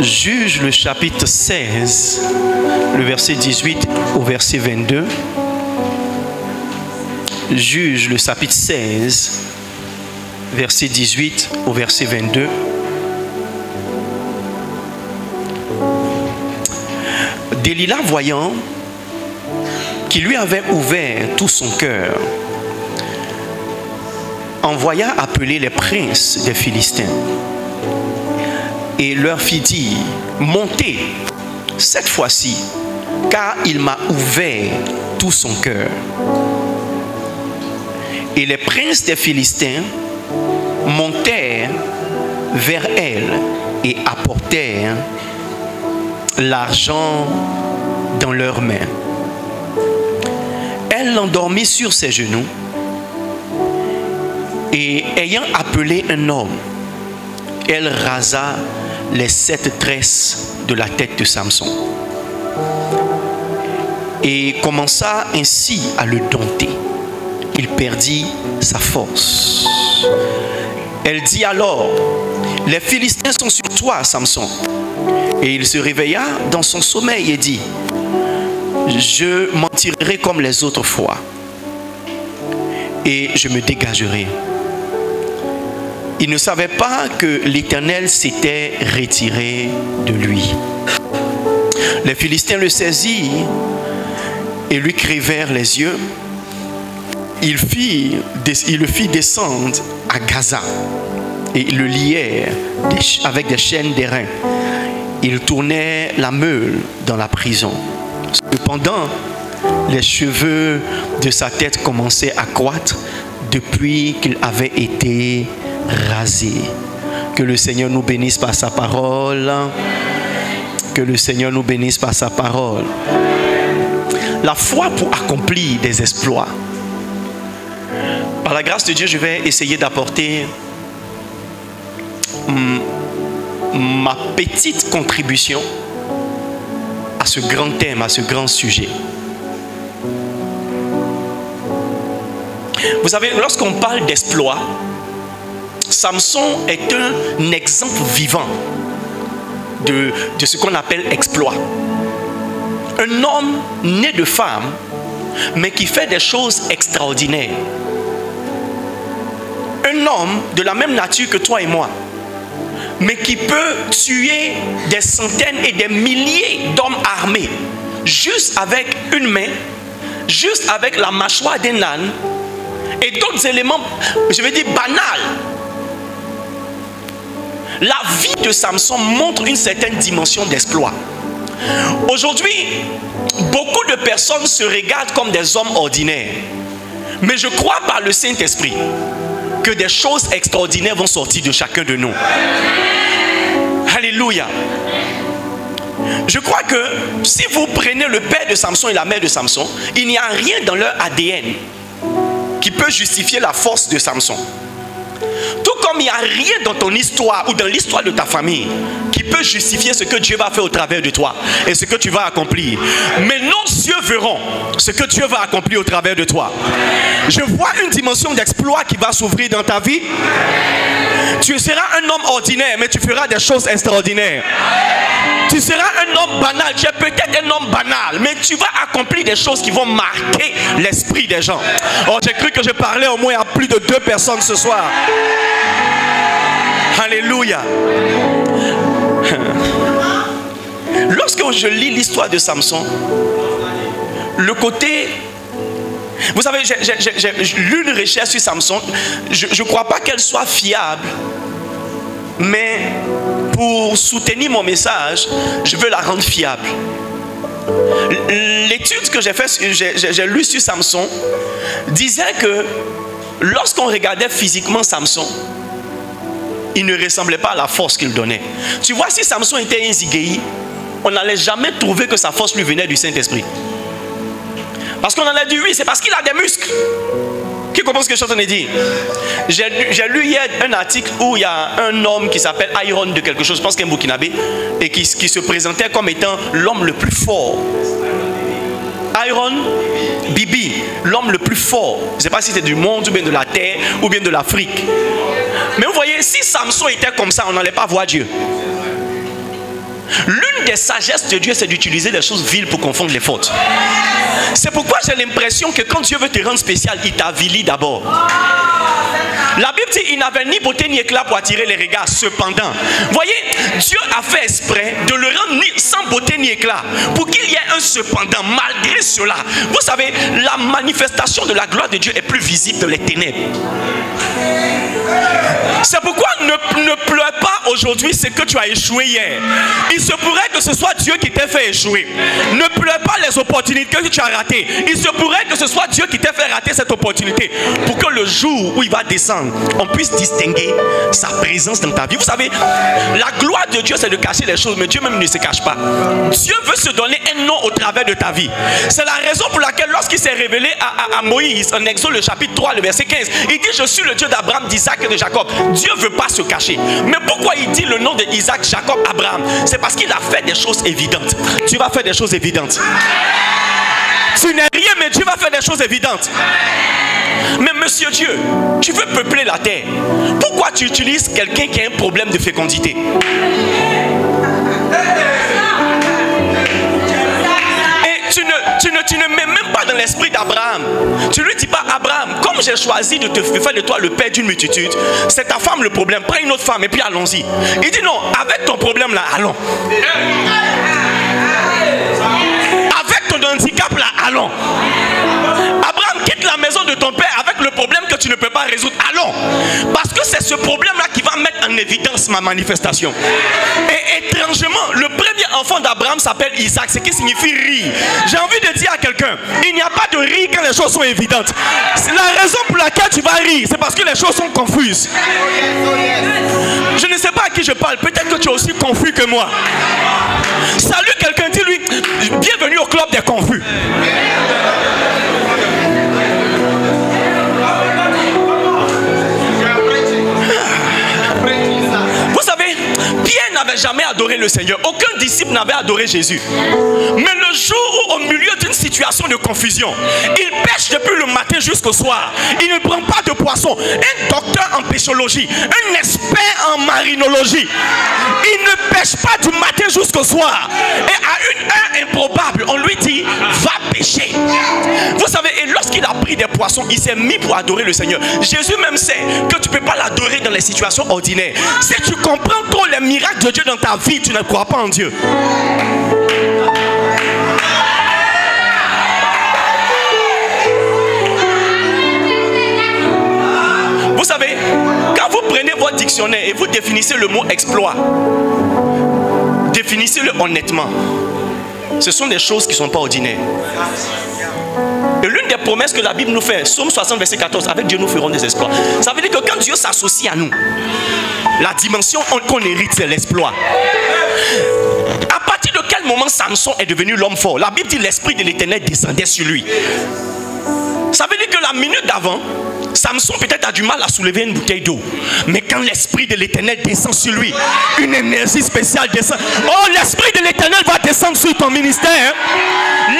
Juge le chapitre 16, le verset 18 au verset 22. Juge le chapitre 16, verset 18 au verset 22. Delilah, voyant qu'il lui avait ouvert tout son cœur, envoya appeler les princes des Philistins et leur fit dire, montez cette fois-ci, car il m'a ouvert tout son cœur. Et les princes des Philistins montèrent vers elle et apportèrent l'argent dans leurs mains. Elle l'endormit sur ses genoux et ayant appelé un homme, elle rasa les sept tresses de la tête de Samson et commença ainsi à le dompter. Il perdit sa force. Elle dit alors, les Philistins sont sur toi, Samson. Et il se réveilla dans son sommeil et dit, je m'en tirerai comme les autres fois et je me dégagerai. Il ne savait pas que l'Éternel s'était retiré de lui. Les Philistins le saisirent et lui crevèrent les yeux. Il, le fit descendre à Gaza et le lièrent avec des chaînes d'airain. Il tournait la meule dans la prison. Cependant, les cheveux de sa tête commençaient à croître depuis qu'il avait été rasé. Que le Seigneur nous bénisse par sa parole. Que le Seigneur nous bénisse par sa parole. La foi pour accomplir des exploits. Par la grâce de Dieu, je vais essayer d'apporter ma petite contribution à ce grand thème, à ce grand sujet. Vous savez, lorsqu'on parle d'exploit, Samson est un exemple vivant de, ce qu'on appelle exploit. Un homme né de femme, mais qui fait des choses extraordinaires. Un homme de la même nature que toi et moi, mais qui peut tuer des centaines et des milliers d'hommes armés, juste avec une main, juste avec la mâchoire d'un âne, et d'autres éléments, je vais dire, banals. La vie de Samson montre une certaine dimension d'exploit. Aujourd'hui, beaucoup de personnes se regardent comme des hommes ordinaires. Mais je crois par le Saint-Esprit que des choses extraordinaires vont sortir de chacun de nous. Alléluia. Je crois que si vous prenez le père de Samson et la mère de Samson, il n'y a rien dans leur ADN qui peut justifier la force de Samson. Tout comme il n'y a rien dans ton histoire ou dans l'histoire de ta famille qui peut justifier ce que Dieu va faire au travers de toi et ce que tu vas accomplir. Mais nos yeux verront ce que Dieu va accomplir au travers de toi. Je vois une dimension d'exploit qui va s'ouvrir dans ta vie. Tu seras un homme ordinaire, mais tu feras des choses extraordinaires. Tu seras un homme banal, tu es peut-être un homme banal, mais tu vas accomplir des choses qui vont marquer l'esprit des gens. Oh, j'ai cru que je parlais au moins à plus de deux personnes ce soir. Alléluia. Lorsque je lis l'histoire de Samson, le côté... Vous savez, j'ai lu une recherche sur Samson. Je ne crois pas qu'elle soit fiable. Mais pour soutenir mon message, je veux la rendre fiable. L'étude que j'ai faite, j'ai lu sur Samson, disait que lorsqu'on regardait physiquement Samson, il ne ressemblait pas à la force qu'il donnait. Tu vois, si Samson était un zigéi, on n'allait jamais trouver que sa force lui venait du Saint-Esprit. Parce qu'on en a dit oui, c'est parce qu'il a des muscles. Qui comprend ce que je suis en train de dire J'ai lu hier un article où il y a un homme qui s'appelle Iron de quelque chose, je pense qu'un Burkinabé, et qui, qui se présentait comme étant l'homme le plus fort. Iron? Bibi, l'homme le plus fort. Je ne sais pas si c'est du monde ou bien de la terre ou bien de l'Afrique. Mais vous voyez, si Samson était comme ça, on n'allait pas voir Dieu. L'une des sagesses de Dieu, c'est d'utiliser les choses viles pour confondre les fautes. C'est pourquoi j'ai l'impression que quand Dieu veut te rendre spécial, il t'avilit d'abord. La Bible dit il n'avait ni beauté ni éclat pour attirer les regards. Cependant, voyez, Dieu a fait exprès de le rendre sans beauté ni éclat pour qu'il y ait un cependant. Malgré cela, vous savez, la manifestation de la gloire de Dieu est plus visible dans les ténèbres. C'est pourquoi ne, ne pleure pas aujourd'hui ce que tu as échoué hier. Il se pourrait que ce soit Dieu qui t'a fait échouer. Ne pleure pas les opportunités que tu as ratées. Il se pourrait que ce soit Dieu qui t'a fait rater cette opportunité pour que le jour où il va descendre, on puisse distinguer sa présence dans ta vie. Vous savez, la gloire de Dieu, c'est de cacher les choses, mais Dieu même ne se cache pas. Dieu veut se donner un nom au travers de ta vie. C'est la raison pour laquelle, lorsqu'il s'est révélé à, Moïse, en Exode, le chapitre 3, le verset 15, il dit Je suis le Dieu d'Abraham, d'Isaac et de Jacob. Dieu ne veut pas se cacher. Mais pourquoi il dit le nom d'Isaac, Jacob, Abraham? C'est parce qu'il a fait des choses évidentes. Tu vas faire des choses évidentes. Tu n'es rien, mais Dieu va faire des choses évidentes. Mais monsieur Dieu, tu veux peupler la terre. Pourquoi tu utilises quelqu'un qui a un problème de fécondité? Et tu ne, tu, ne, tu ne mets même pas dans l'esprit d'Abraham. Tu ne lui dis pas, Abraham, comme j'ai choisi de te faire de toi le père d'une multitude, c'est ta femme le problème. Prends une autre femme et puis allons-y. Il dit non, avec ton problème là, allons. Avec ton handicap là, allons la maison de ton père le problème que tu ne peux pas résoudre. Allons. Parce que c'est ce problème-là qui va mettre en évidence ma manifestation. Et étrangement, le premier enfant d'Abraham s'appelle Isaac, ce qui signifie rire. J'ai envie de dire à quelqu'un, il n'y a pas de rire quand les choses sont évidentes. La raison pour laquelle tu vas rire, c'est parce que les choses sont confuses. Je ne sais pas à qui je parle. Peut-être que tu es aussi confus que moi. Salut quelqu'un, dis-lui, bienvenue au club des confus. N'avait jamais adoré le Seigneur. Aucun disciple n'avait adoré Jésus. Mais le jour où, au milieu d'une situation de confusion, il pêche depuis le matin jusqu'au soir, il ne prend pas de poisson. Un docteur en péchologie, un expert en marinologie, il ne pêche pas du matin jusqu'au soir. Et à une heure improbable, on lui dit, Vous savez, et lorsqu'il a pris des poissons, il s'est mis pour adorer le Seigneur. Jésus même sait que tu ne peux pas l'adorer dans les situations ordinaires. Si tu comprends trop les miracles de Dieu dans ta vie, tu ne crois pas en Dieu. Vous savez, quand vous prenez votre dictionnaire et vous définissez le mot exploit, définissez-le honnêtement. Ce sont des choses qui ne sont pas ordinaires. Et l'une des promesses que la Bible nous fait, Somme 60, verset 14, avec Dieu nous ferons des exploits. Ça veut dire que quand Dieu s'associe à nous, la dimension qu'on hérite, c'est l'exploit. À partir de quel moment Samson est devenu l'homme fort? La Bible dit l'esprit de l'éternel descendait sur lui. Ça veut dire que la minute d'avant, Samson peut-être a du mal à soulever une bouteille d'eau. Mais quand l'esprit de l'éternel descend sur lui, une énergie spéciale descend. Oh, l'esprit de l'éternel va descendre sur ton ministère.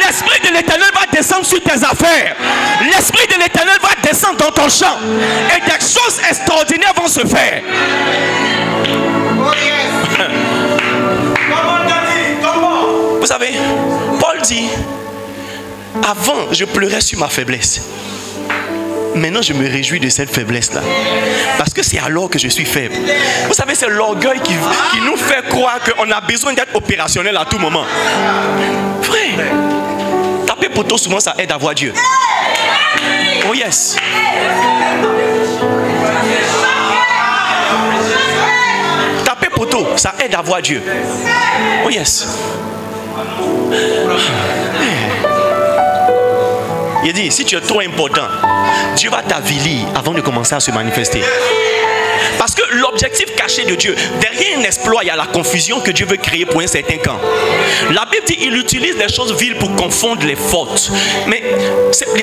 L'esprit de l'éternel va descendre sur tes affaires. L'esprit de l'éternel va descendre dans ton champ. Et des choses extraordinaires vont se faire. Vous savez, Paul dit, avant je pleurais sur ma faiblesse. Maintenant, je me réjouis de cette faiblesse-là. Parce que c'est alors que je suis faible. Vous savez, c'est l'orgueil qui, nous fait croire qu'on a besoin d'être opérationnel à tout moment. Frère, taper poteau, souvent, ça aide à voir Dieu. Oh yes. Taper poteau, ça aide à voir Dieu. Oh yes. Il dit, si tu es trop important, Dieu va t'avilir avant de commencer à se manifester. Parce que l'objectif caché de Dieu, derrière un exploit, il y a la confusion que Dieu veut créer pour un certain camp. Dit il utilise des choses viles pour confondre les fautes. Mais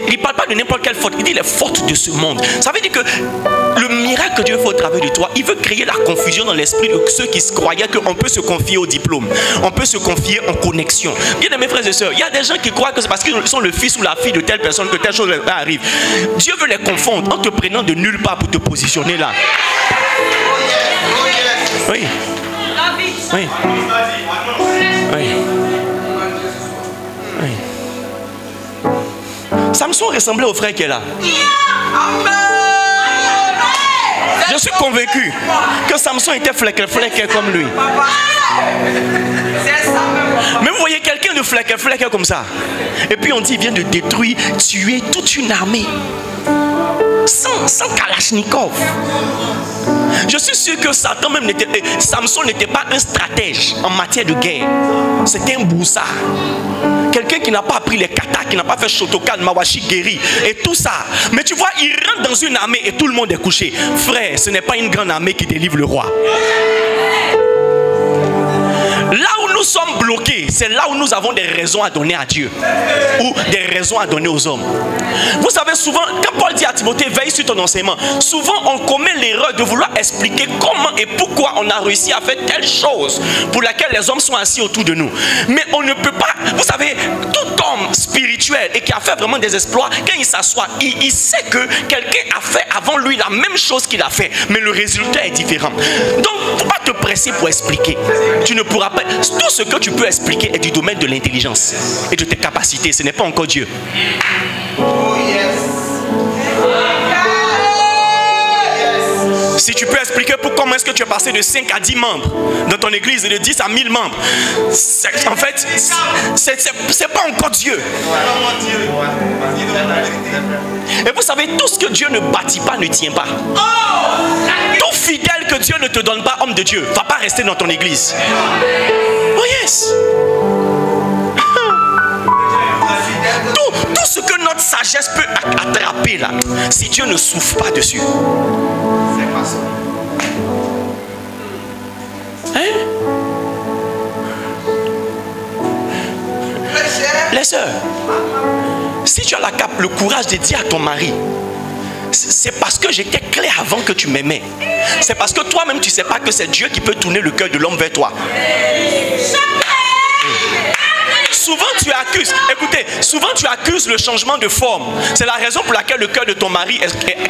il ne parle pas de n'importe quelle faute, il dit les fautes de ce monde. Ça veut dire que le miracle que Dieu fait au travers de toi, il veut créer la confusion dans l'esprit de ceux qui se croyaient qu'on peut se confier au diplôme, on peut se confier en connexion. Bien mes frères et sœurs, il y a des gens qui croient que c'est parce qu'ils sont le fils ou la fille de telle personne que telle chose arrive. Dieu veut les confondre en te prenant de nulle part pour te positionner là. Oui. Oui. Oui. Samson ressemblait au frère qui est là. Je suis convaincu que Samson était fleck fleck comme lui. Mais vous voyez quelqu'un de fleck fleck comme ça. Et puis on dit il vient de détruire, tuer toute une armée. Sans, sans Kalachnikov. Je suis sûr que Satan même eh, Samson n'était pas un stratège en matière de guerre. C'était un boussard. Quelqu'un qui n'a pas appris les katas, qui n'a pas fait Shotokan, Mawashi, Guéri et tout ça. Mais tu vois, il rentre dans une armée et tout le monde est couché. Frère, ce n'est pas une grande armée qui délivre le roi. Là nous sommes bloqués, c'est là où nous avons des raisons à donner à Dieu ou des raisons à donner aux hommes. Vous savez, souvent, quand Paul dit à Timothée, veille sur ton enseignement, souvent on commet l'erreur de vouloir expliquer comment et pourquoi on a réussi à faire telle chose pour laquelle les hommes sont assis autour de nous. Mais on ne peut pas, vous savez, tout homme spirituel et qui a fait vraiment des exploits, quand il s'assoit, il, sait que quelqu'un a fait avant lui la même chose qu'il a fait, mais le résultat est différent. Donc, faut pas te presser pour expliquer. Tu ne pourras pas tout ce que tu peux expliquer est du domaine de l'intelligence et de tes capacités. Ce n'est pas encore Dieu. Si tu peux expliquer pour comment est-ce que tu es passé de 5 à 10 membres dans ton église et de 10 à 1000 membres, en fait, c'est pas encore Dieu. Et vous savez, tout ce que Dieu ne bâtit pas ne tient pas. Tout fidèle que Dieu ne te donne pas, homme de Dieu, va pas rester dans ton église. Oh yes. Tout, tout ce que notre sagesse peut attraper là, si Dieu ne souffle pas dessus. Hein? Les soeurs, si tu as la cape, le courage de dire à ton mari, c'est parce que j'étais clair avant que tu m'aimais. C'est parce que toi-même tu ne sais pas que c'est Dieu qui peut tourner le cœur de l'homme vers toi. Souvent tu accuses, écoutez, souvent tu accuses le changement de forme. C'est la raison pour laquelle le cœur de ton mari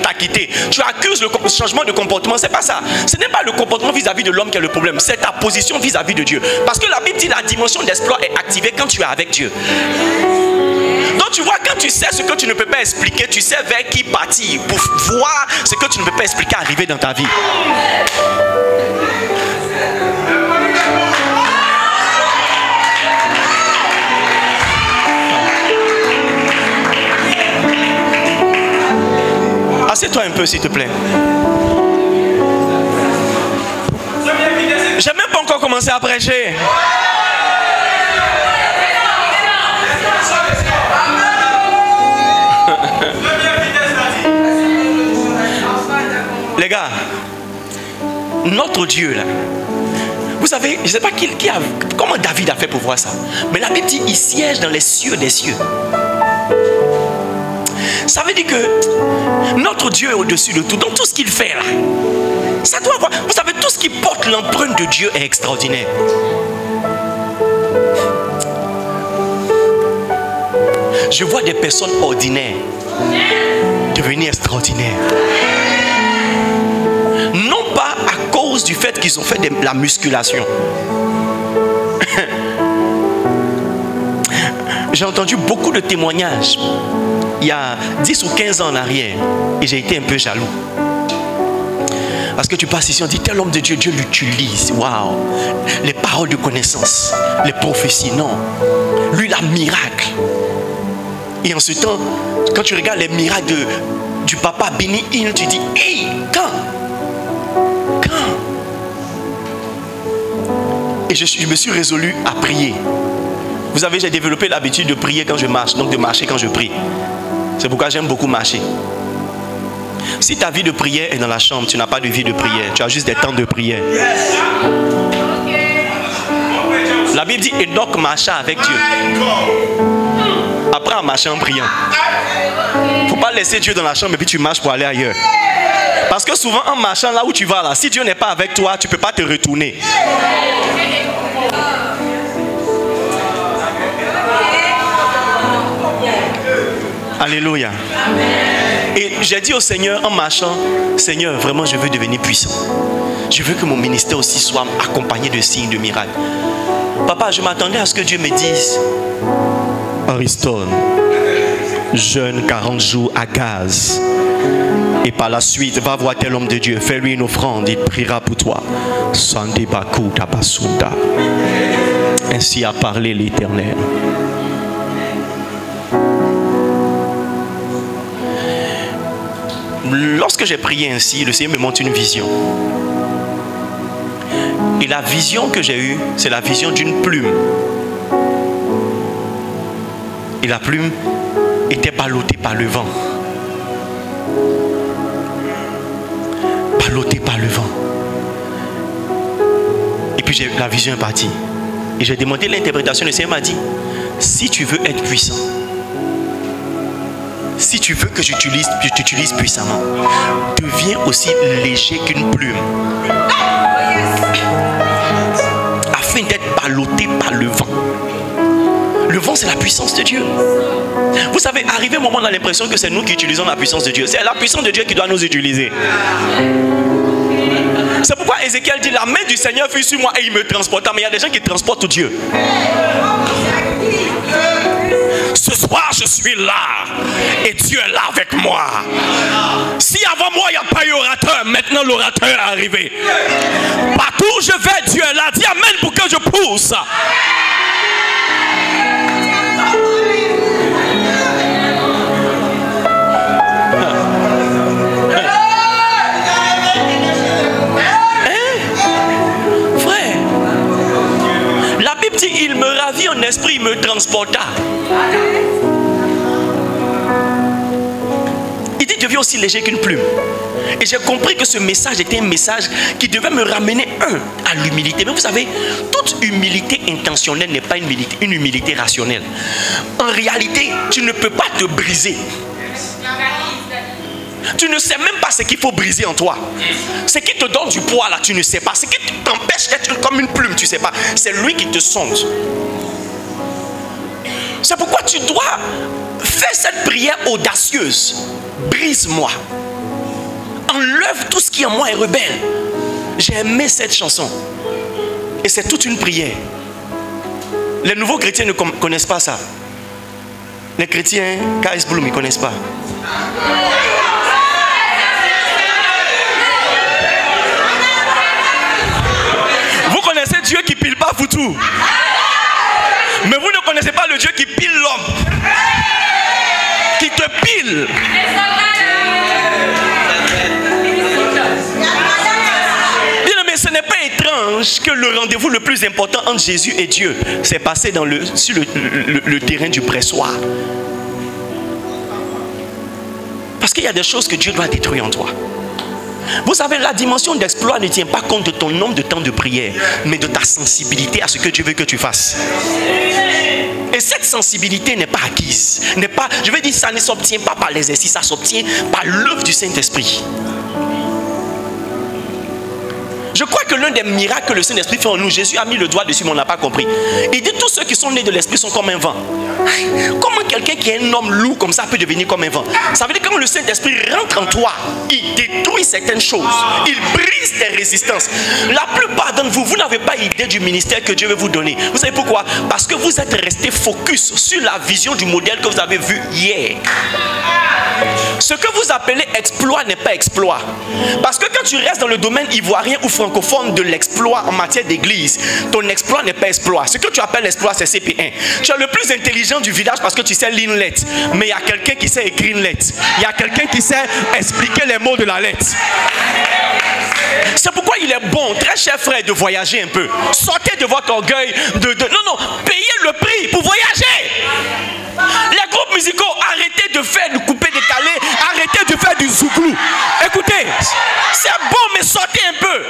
t'a quitté. Tu accuses le changement de comportement. C'est pas ça. Ce n'est pas le comportement vis-à-vis de l'homme qui est le problème. C'est ta position vis-à-vis de Dieu. Parce que la Bible dit la dimension d'exploit est activée quand tu es avec Dieu. Donc tu vois, quand tu sais ce que tu ne peux pas expliquer, tu sais vers qui partir pour voir ce que tu ne peux pas expliquer arriver dans ta vie. Assieds-toi un peu, s'il te plaît. J'ai même pas encore commencé à prêcher. Les gars, notre Dieu là, vous savez, je ne sais pas qui, qui a, comment David a fait pour voir ça. Mais la Bible dit, il siège dans les cieux des cieux. Ça veut dire que notre Dieu est au-dessus de tout. Donc tout ce qu'il fait là, ça doit avoir. Vous savez, tout ce qui porte l'empreinte de Dieu est extraordinaire. Je vois des personnes ordinaires devenir extraordinaires. Non pas à cause du fait qu'ils ont fait de la musculation. J'ai entendu beaucoup de témoignages il y a 10 ou 15 ans en arrière et j'ai été un peu jaloux. Parce que tu passes ici, on dit tel homme de Dieu, Dieu l'utilise. Waouh! Les paroles de connaissance, les prophéties, non. Lui, la miracle. Et en ce temps, quand tu regardes les miracles du papa Béni Il, tu dis, hé, quand? Quand? Et je, je me suis résolu à prier. Vous savez, j'ai développé l'habitude de prier quand je marche, donc de marcher quand je prie. C'est pourquoi j'aime beaucoup marcher. Si ta vie de prière est dans la chambre, tu n'as pas de vie de prière. Tu as juste des temps de prière. La Bible dit Enoch marcha avec Dieu. Après en marchant en priant. Il ne faut pas laisser Dieu dans la chambre et puis tu marches pour aller ailleurs. Parce que souvent en marchant là où tu vas là, si Dieu n'est pas avec toi, tu ne peux pas te retourner. Alléluia. Et j'ai dit au Seigneur en marchant, Seigneur, vraiment, je veux devenir puissant. Je veux que mon ministère aussi soit accompagné de signes, de miracles. Papa, je m'attendais à ce que Dieu me dise. Ariston, jeûne 40 jours à gaz. Et par la suite, va voir tel homme de Dieu, fais-lui une offrande, il priera pour toi. Ainsi a parlé l'Éternel. Lorsque j'ai prié ainsi, le Seigneur me montre une vision. Et la vision que j'ai eue, c'est la vision d'une plume. Et la plume était ballottée par le vent. Ballottée par le vent. Et puis la vision est partie. Et j'ai demandé l'interprétation. Le Seigneur m'a dit, si tu veux être puissant, si tu veux que j'utilise, je t'utilise puissamment, deviens aussi léger qu'une plume. Afin d'être ballotté par le vent. Le vent, c'est la puissance de Dieu. Vous savez, arrivé un moment, on a l'impression que c'est nous qui utilisons la puissance de Dieu. C'est la puissance de Dieu qui doit nous utiliser. C'est pourquoi Ézéchiel dit La main du Seigneur fut sur moi et il me transporta. Mais il y a des gens qui transportent Dieu. Ce soir, je suis là et Dieu est là avec moi. Si avant moi, il n'y a pas eu orateur, maintenant l'orateur est arrivé. Partout où je vais, Dieu est là. Dis Amen pour que je pousse. Ravit en esprit, me transporta. Il dit, deviens aussi léger qu'une plume. Et j'ai compris que ce message était un message qui devait me ramener, un, à l'humilité. Mais vous savez, toute humilité intentionnelle n'est pas une humilité rationnelle. En réalité, tu ne peux pas te briser. Tu ne sais même pas ce qu'il faut briser en toi. Ce qui te donne du poids là, tu ne sais pas. Ce qui t'empêche d'être comme une plume, tu ne sais pas. C'est lui qui te sonde. C'est pourquoi tu dois faire cette prière audacieuse. Brise-moi. Enlève tout ce qui en moi est rebelle. J'ai aimé cette chanson. Et c'est toute une prière. Les nouveaux chrétiens ne connaissent pas ça. Les chrétiens, K.S. Bloom, ils ne connaissent pas. Pas foutu. Mais vous ne connaissez pas le Dieu qui pile l'homme. Qui te pile. Mais ce n'est pas étrange que le rendez-vous le plus important entre Jésus et Dieu s'est passé dans le, sur le, terrain du pressoir. Parce qu'il y a des choses que Dieu doit détruire en toi. Vous savez, la dimension d'exploit ne tient pas compte de ton nombre de temps de prière, mais de ta sensibilité à ce que Dieu veut que tu fasses. Et cette sensibilité n'est pas acquise. Pas, je veux dire, ça ne s'obtient pas par l'exercice, ça s'obtient par l'œuvre du Saint-Esprit. Je crois que l'un des miracles que le Saint-Esprit fait en nous, Jésus a mis le doigt dessus, mais on n'a pas compris. Il dit tous ceux qui sont nés de l'Esprit sont comme un vent. Comment quelqu'un qui est un homme lourd comme ça peut devenir comme un vent? Ça veut dire que quand le Saint-Esprit rentre en toi, il détruit certaines choses. Il brise tes résistances. La plupart d'entre vous, vous n'avez pas idée du ministère que Dieu veut vous donner. Vous savez pourquoi? Parce que vous êtes resté focus sur la vision du modèle que vous avez vu hier. Ce que vous appelez exploit n'est pas exploit. Parce que quand tu restes dans le domaine ivoirien ou francophone de l'exploit en matière d'église, ton exploit n'est pas exploit. Ce que tu appelles exploit, c'est CP1. Tu es le plus intelligent du village parce que tu sais lire lettre. Mais il y a quelqu'un qui sait écrire une lettre. Il y a quelqu'un qui sait expliquer les mots de la lettre. C'est pourquoi il est bon, très cher frère, de voyager un peu. Sortez de votre orgueil. De, Non, non, payez le prix pour voyager. Les groupes musicaux, arrêtez de faire, de couper, décaler, arrêtez de faire du zouglou. Écoutez, c'est bon, mais sortez un peu.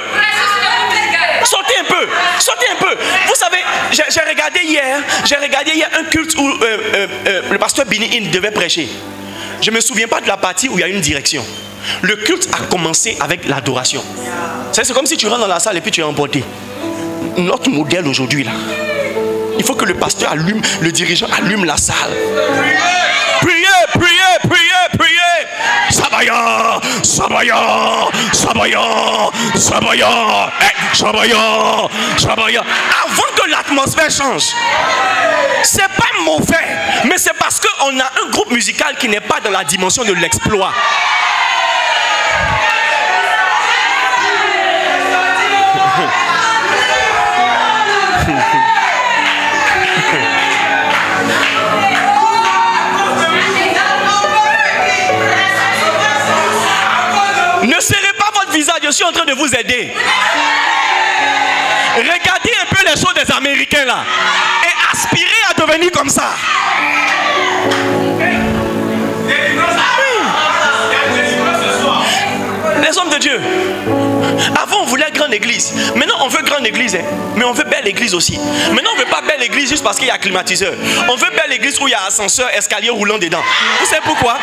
Sortez un peu, sortez un peu. Vous savez, j'ai regardé hier, j'ai regardé hier un culte où euh, euh, euh, le pasteur Bini devait prêcher. Je ne me souviens pas de la partie où il y a une direction. Le culte a commencé avec l'adoration. C'est comme si tu rentres dans la salle et puis tu es emporté. Notre modèle aujourd'hui, là, il faut que le pasteur allume, le dirigeant allume la salle. Eh. Avant que l'atmosphère change. C'est pas mauvais, mais c'est parce qu'on a un groupe musical qui n'est pas dans la dimension de l'exploit. Je suis en train de vous aider. Regardez un peu les choses des Américains là et aspirez à devenir comme ça. Les hommes de Dieu. Avant, on voulait grande église. Maintenant, on veut grande église. Hein. Mais on veut belle église aussi. Maintenant, on ne veut pas belle église juste parce qu'il y a climatiseur. On veut belle église où il y a ascenseur, escalier roulant dedans. Vous savez pourquoi?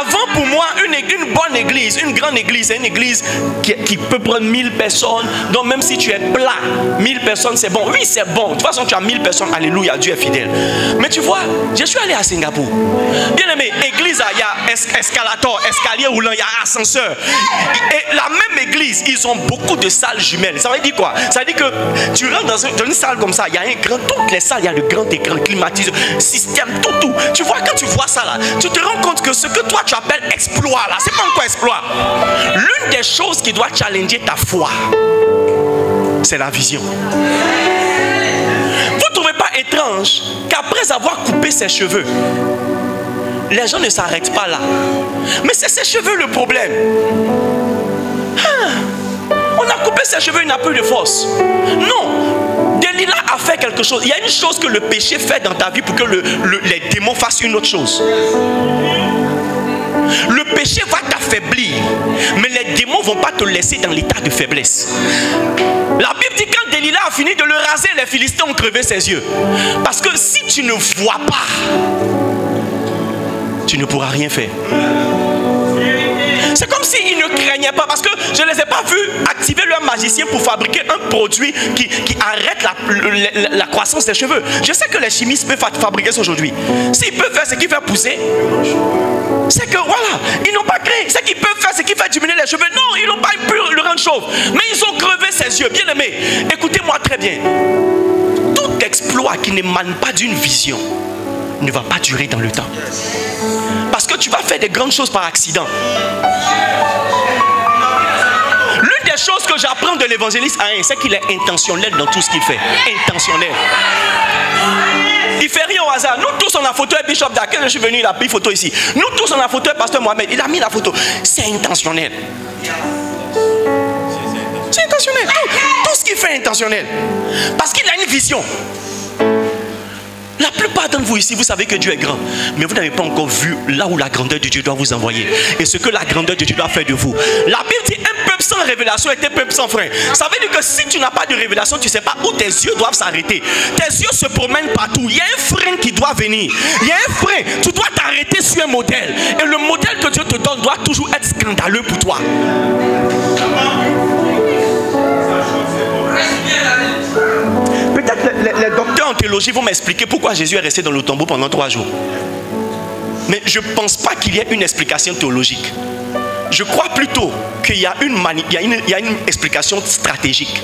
Avant, pour moi, une, une, bonne église, une grande église, c'est une église qui, peut prendre 1000 personnes. Donc, même si tu es plat, 1000 personnes, c'est bon. Oui, c'est bon. De toute façon, tu as 1000 personnes. Alléluia, Dieu est fidèle. Mais tu vois, je suis allé à Singapour. Bien aimé, église, il y a escalator, escalier roulant, il y a ascenseur. Et la même église, ils ont beaucoup de salles jumelles. Ça veut dire quoi? Ça veut dire que tu rentres dans une, salle comme ça, il y a un grand, toutes les salles, il y a le grand écran climatiseur, système, tout, tout. Tu vois, quand tu vois ça là, tu te rends compte que ce que toi tu appelles exploit là, c'est pas encore exploit. L'une des choses qui doit challenger ta foi, c'est la vision. Vous ne trouvez pas étrange qu'après avoir coupé ses cheveux, les gens ne s'arrêtent pas là? Mais c'est ses cheveux le problème. On a coupé ses cheveux, il n'a plus de force. Non. Delilah a fait quelque chose. Il y a une chose que le péché fait dans ta vie pour que les démons fassent une autre chose. Le péché va t'affaiblir, mais les démons vont pas te laisser dans l'état de faiblesse. La Bible dit quand Delilah a fini de le raser, les Philistins ont crevé ses yeux. Parce que si tu ne vois pas, tu ne pourras rien faire. C'est comme s'ils ne craignaient pas, parce que je ne les ai pas vus activer leur magicien pour fabriquer un produit qui, arrête la, croissance des cheveux. Je sais que les chimistes peuvent fabriquer ça aujourd'hui. S'ils peuvent faire ce qui fait pousser, c'est que voilà, ils n'ont pas créé. Ce qu'ils peuvent faire, c'est qui fait diminuer les cheveux. Non, ils n'ont pas pu le rendre chauve. Mais ils ont crevé ses yeux. Bien aimé, écoutez-moi très bien. Tout exploit qui n'émane pas d'une vision ne va pas durer dans le temps. Tu vas faire des grandes choses par accident. L'une des choses que j'apprends de l'évangéliste A1, c'est qu'il est intentionnel dans tout ce qu'il fait. Intentionnel. Il fait rien au hasard. Nous tous on a photo Bishop Daken, je suis venu, il a pris photo ici. Nous tous on a photo Pasteur Mohamed, il a mis la photo. C'est intentionnel. C'est intentionnel. tout ce qu'il fait est intentionnel. Parce qu'il a une vision. La plupart d'entre vous ici, vous savez que Dieu est grand, mais vous n'avez pas encore vu là où la grandeur de Dieu doit vous envoyer et ce que la grandeur de Dieu doit faire de vous. La Bible dit un peuple sans révélation est un peuple sans frein. Ça veut dire que si tu n'as pas de révélation, tu ne sais pas où tes yeux doivent s'arrêter. Tes yeux se promènent partout. Il y a un frein qui doit venir. Il y a un frein. Tu dois t'arrêter sur un modèle. Et le modèle que Dieu te donne doit toujours être scandaleux pour toi. les, docteurs en théologie vont m'expliquer pourquoi Jésus est resté dans le tombeau pendant trois jours. Mais je ne pense pas qu'il y ait une explication théologique. Je crois plutôt qu'il y, a une, il y a une explication stratégique.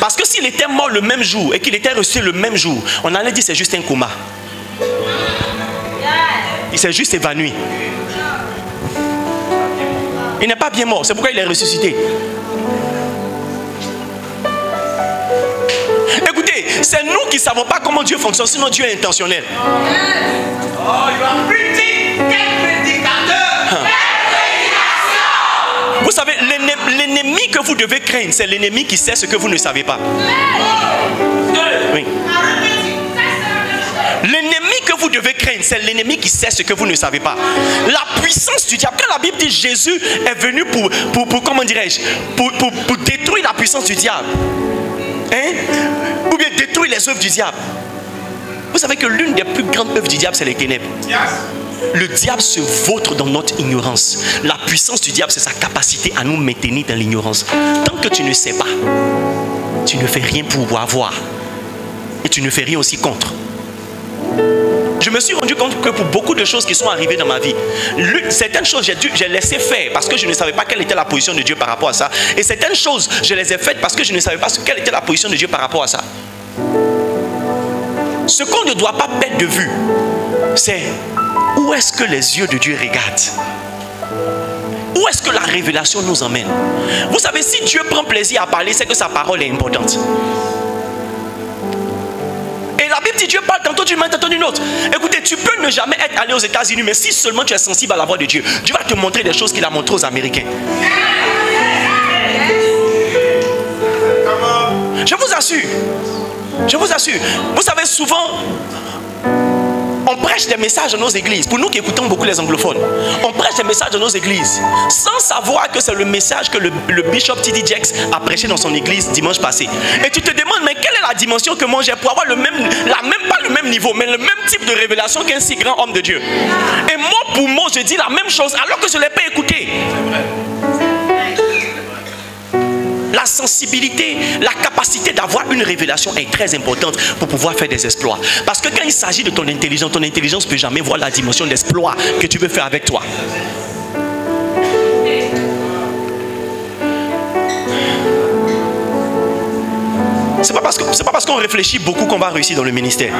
Parce que s'il était mort le même jour et qu'il était reçu le même jour, on allait dire c'est juste un coma. Il s'est juste évanoui. Il n'est pas bien mort, c'est pourquoi il est ressuscité. Écoutez, c'est nous qui ne savons pas comment Dieu fonctionne, sinon Dieu est intentionnel. Oh, vous savez, l'ennemi que vous devez craindre, c'est l'ennemi qui sait ce que vous ne savez pas. Oui. L'ennemi que vous devez craindre, c'est l'ennemi qui sait ce que vous ne savez pas. La puissance du diable. Quand la Bible dit Jésus est venu pour, pour, comment dirais-je, pour, pour détruire la puissance du diable. Hein? Bien détruire les œuvres du diable. Vous savez que l'une des plus grandes œuvres du diable, c'est les ténèbres. Le diable se vautre dans notre ignorance. La puissance du diable, c'est sa capacité à nous maintenir dans l'ignorance. Tant que tu ne sais pas, tu ne fais rien pour avoir. Et tu ne fais rien aussi contre. Je me suis rendu compte que pour beaucoup de choses qui sont arrivées dans ma vie, certaines choses j'ai dû, j'ai laissé faire parce que je ne savais pas quelle était la position de Dieu par rapport à ça. Et certaines choses, je les ai faites parce que je ne savais pas quelle était la position de Dieu par rapport à ça. Ce qu'on ne doit pas perdre de vue, c'est où est-ce que les yeux de Dieu regardent? Où est-ce que la révélation nous emmène? Vous savez, si Dieu prend plaisir à parler, c'est que sa parole est importante. Et la Bible dit Dieu parle tantôt d'une main, tantôt d'une autre. Écoutez, tu peux ne jamais être allé aux États-Unis, mais si seulement tu es sensible à la voix de Dieu, Dieu va te montrer des choses qu'il a montrées aux Américains. Je vous assure. Je vous assure. Vous savez, souvent, on prêche des messages dans nos églises. Pour nous qui écoutons beaucoup les anglophones, on prêche des messages dans nos églises sans savoir que c'est le message que le, bishop T.D. Jakes a prêché dans son église dimanche passé. Et tu te demandes, mais quelle est la dimension que moi j'ai pour avoir le même, même, pas le même niveau, mais le même type de révélation qu'un si grand homme de Dieu? Et mot pour mot, je dis la même chose alors que je ne l'ai pas écouté. La sensibilité, la capacité d'avoir une révélation est très importante pour pouvoir faire des exploits. Parce que quand il s'agit de ton intelligence, ton intelligence ne peut jamais voir la dimension d'exploit que tu veux faire avec toi. C'est pas pas parce qu'on réfléchit beaucoup qu'on va réussir dans le ministère.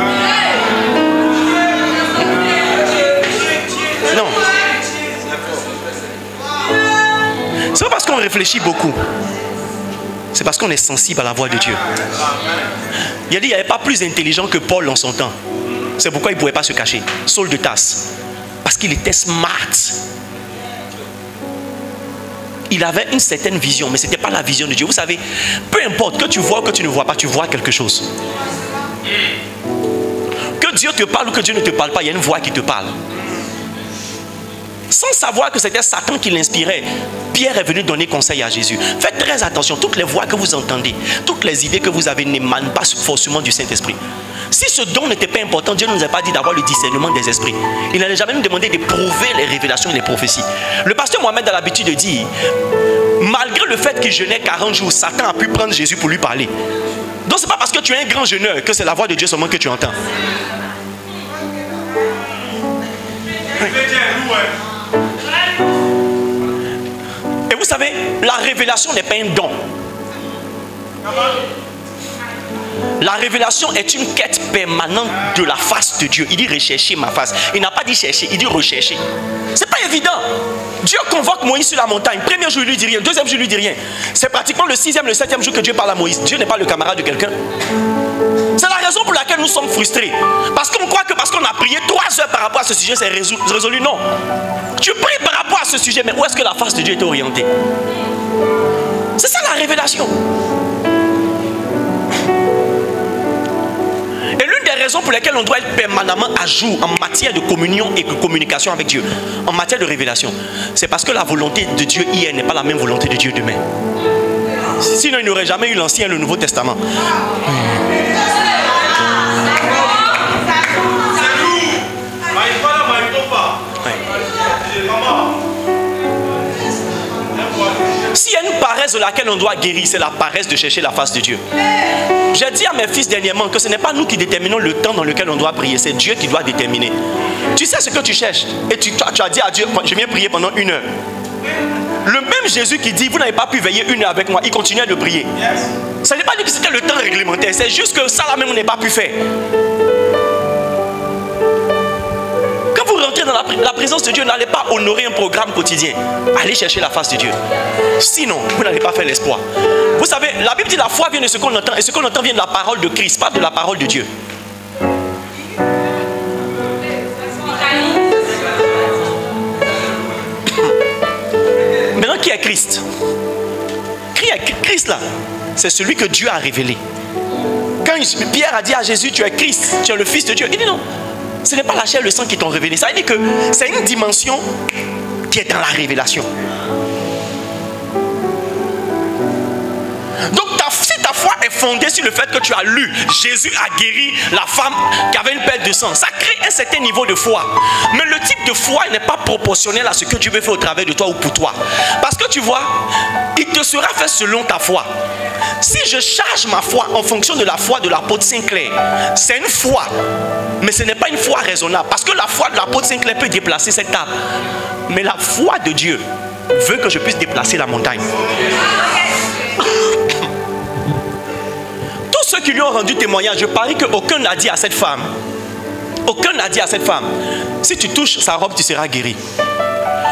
Non. C'est pas parce qu'on réfléchit beaucoup c'est parce qu'on est sensible à la voix de Dieu. Il a dit, il n'y avait pas plus intelligent que Paul en son temps. C'est pourquoi il ne pouvait pas se cacher. Saul de tasse. Parce qu'il était smart. Il avait une certaine vision, mais ce n'était pas la vision de Dieu. Vous savez, peu importe que tu vois ou que tu ne vois pas, tu vois quelque chose. Que Dieu te parle ou que Dieu ne te parle pas, il y a une voix qui te parle. Sans savoir que c'était Satan qui l'inspirait, Pierre est venu donner conseil à Jésus. Faites très attention, toutes les voix que vous entendez, toutes les idées que vous avez n'émanent pas forcément du Saint-Esprit. Si ce don n'était pas important, Dieu ne nous a pas dit d'avoir le discernement des esprits. Il n'allait jamais nous demander d'éprouver les révélations et les prophéties. Le pasteur Mohamed a l'habitude de dire, malgré le fait qu'il jeûnait 40 jours, Satan a pu prendre Jésus pour lui parler. Donc ce n'est pas parce que tu es un grand jeûneur que c'est la voix de Dieu seulement que tu entends. Savez, la révélation n'est pas un don. La révélation est une quête permanente de la face de Dieu. Il dit rechercher ma face. Il n'a pas dit chercher, il dit rechercher. C'est pas évident. Dieu convoque Moïse sur la montagne. Premier jour, il lui dit rien. Deuxième jour, il lui dit rien. C'est pratiquement le sixième, le septième jour que Dieu parle à Moïse. Dieu n'est pas le camarade de quelqu'un. C'est la raison pour laquelle nous sommes frustrés. Parce qu'on croit que parce qu'on a prié trois heures par rapport à ce sujet, c'est résolu. Non. Tu pries par rapport à ce sujet, mais où est-ce que la face de Dieu est orientée? C'est ça la révélation. Et l'une des raisons pour lesquelles on doit être permanemment à jour en matière de communion et de communication avec Dieu, en matière de révélation, c'est parce que la volonté de Dieu hier n'est pas la même volonté de Dieu demain. Sinon, il n'y aurait jamais eu l'Ancien et le Nouveau Testament. S'il y a une paresse de laquelle on doit guérir, c'est la paresse de chercher la face de Dieu. J'ai dit à mes fils dernièrement que ce n'est pas nous qui déterminons le temps dans lequel on doit prier, c'est Dieu qui doit déterminer. Tu sais ce que tu cherches et tu, tu as dit à Dieu, je viens prier pendant une heure. Le même Jésus qui dit, vous n'avez pas pu veiller une heure avec moi, il continuait de prier. Ce n'est pas dit que c'était le temps réglementaire, c'est juste que ça là même on n'a pas pu faire. La, présence de Dieu, n'allez pas honorer un programme quotidien. Allez chercher la face de Dieu. Sinon, vous n'allez pas faire l'espoir. Vous savez, la Bible dit la foi vient de ce qu'on entend, et ce qu'on entend vient de la parole de Christ, pas de la parole de Dieu. Maintenant, qui est Christ? Christ là, c'est celui que Dieu a révélé. Quand Pierre a dit à Jésus, tu es Christ, tu es le Fils de Dieu, il dit non, ce n'est pas la chair et le sang qui t'ont révélé. Ça veut dire que c'est une dimension qui est dans la révélation. Foi est fondé sur le fait que tu as lu Jésus a guéri la femme qui avait une perte de sang. Ça crée un certain niveau de foi. Mais le type de foi n'est pas proportionnel à ce que Dieu veut faire au travers de toi ou pour toi. Parce que tu vois, il te sera fait selon ta foi. Si je charge ma foi en fonction de la foi de l'apôtre Sinclair, c'est une foi, mais ce n'est pas une foi raisonnable. Parce que la foi de l'apôtre Sinclair peut déplacer cette table. Mais la foi de Dieu veut que je puisse déplacer la montagne. Ceux qui lui ont rendu témoignage, je parie qu'aucun n'a dit à cette femme, aucun n'a dit à cette femme, si tu touches sa robe, tu seras guéri.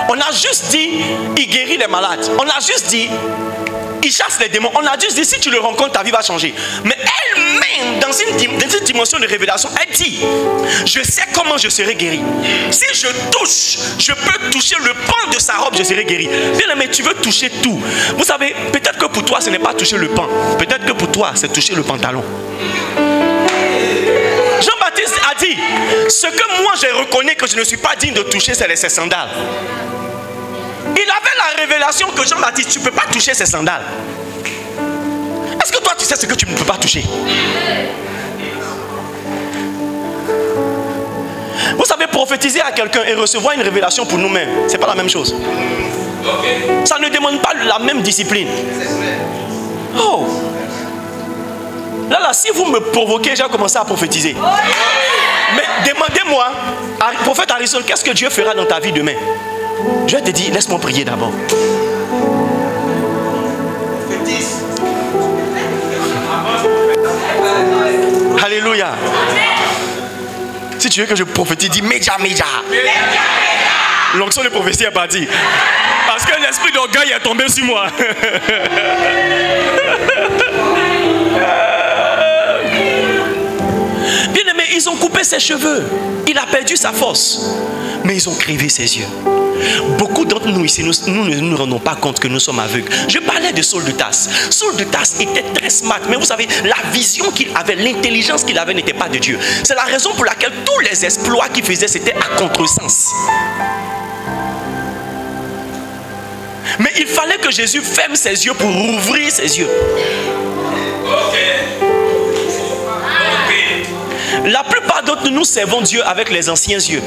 On a juste dit, il guérit les malades. On a juste dit, il chasse les démons. On a dit, si tu le rencontres, ta vie va changer. Mais elle-même, dans une, dimension de révélation, elle dit, je sais comment je serai guéri. Si je touche, je peux toucher le pan de sa robe, je serai guéri. Bien aimé, tu veux toucher tout. Vous savez, peut-être que pour toi, ce n'est pas toucher le pan. Peut-être que pour toi, c'est toucher le pantalon. Jean-Baptiste a dit, ce que moi je reconnais que je ne suis pas digne de toucher, c'est les sandales. Il avait la révélation que Jean-Baptiste, tu ne peux pas toucher ses sandales. Est-ce que toi tu sais ce que tu ne peux pas toucher? Vous savez, prophétiser à quelqu'un et recevoir une révélation pour nous-mêmes, ce n'est pas la même chose. Ça ne demande pas la même discipline. Oh Là, là, si vous me provoquez, j'ai commencé à prophétiser. Mais demandez-moi, prophète Harrison, qu'est-ce que Dieu fera dans ta vie demain? Je te dis, laisse-moi prier d'abord. Alléluia. Si tu veux que je prophétise, dis Média, Média. L'onction de prophétie est partie. Parce que l'esprit d'orgueil est tombé sur moi. ils ont coupé ses cheveux. Il a perdu sa force. Mais ils ont crivé ses yeux. Beaucoup d'entre nous ici, nous, ne nous rendons pas compte que nous sommes aveugles. Je parlais de Saul de Tasse. Saul de Tasse était très smart, mais vous savez, la vision qu'il avait, l'intelligence qu'il avait n'était pas de Dieu. C'est la raison pour laquelle tous les exploits qu'il faisait, c'était à contresens. Mais il fallait que Jésus ferme ses yeux pour ouvrir ses yeux. La plupart d'entre nous, servons Dieu avec les anciens yeux.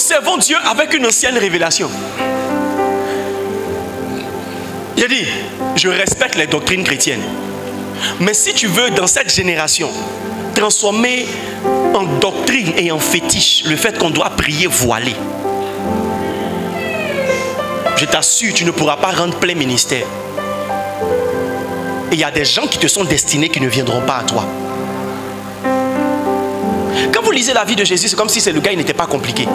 Servons Dieu avec une ancienne révélation. J'ai dit, je respecte les doctrines chrétiennes. Mais si tu veux, dans cette génération, transformer en doctrine et en fétiche le fait qu'on doit prier voilé, je t'assure, tu ne pourras pas rendre plein ministère. Et il y a des gens qui te sont destinés qui ne viendront pas à toi. Quand vous lisez la vie de Jésus, c'est comme si le gars n'était pas compliqué.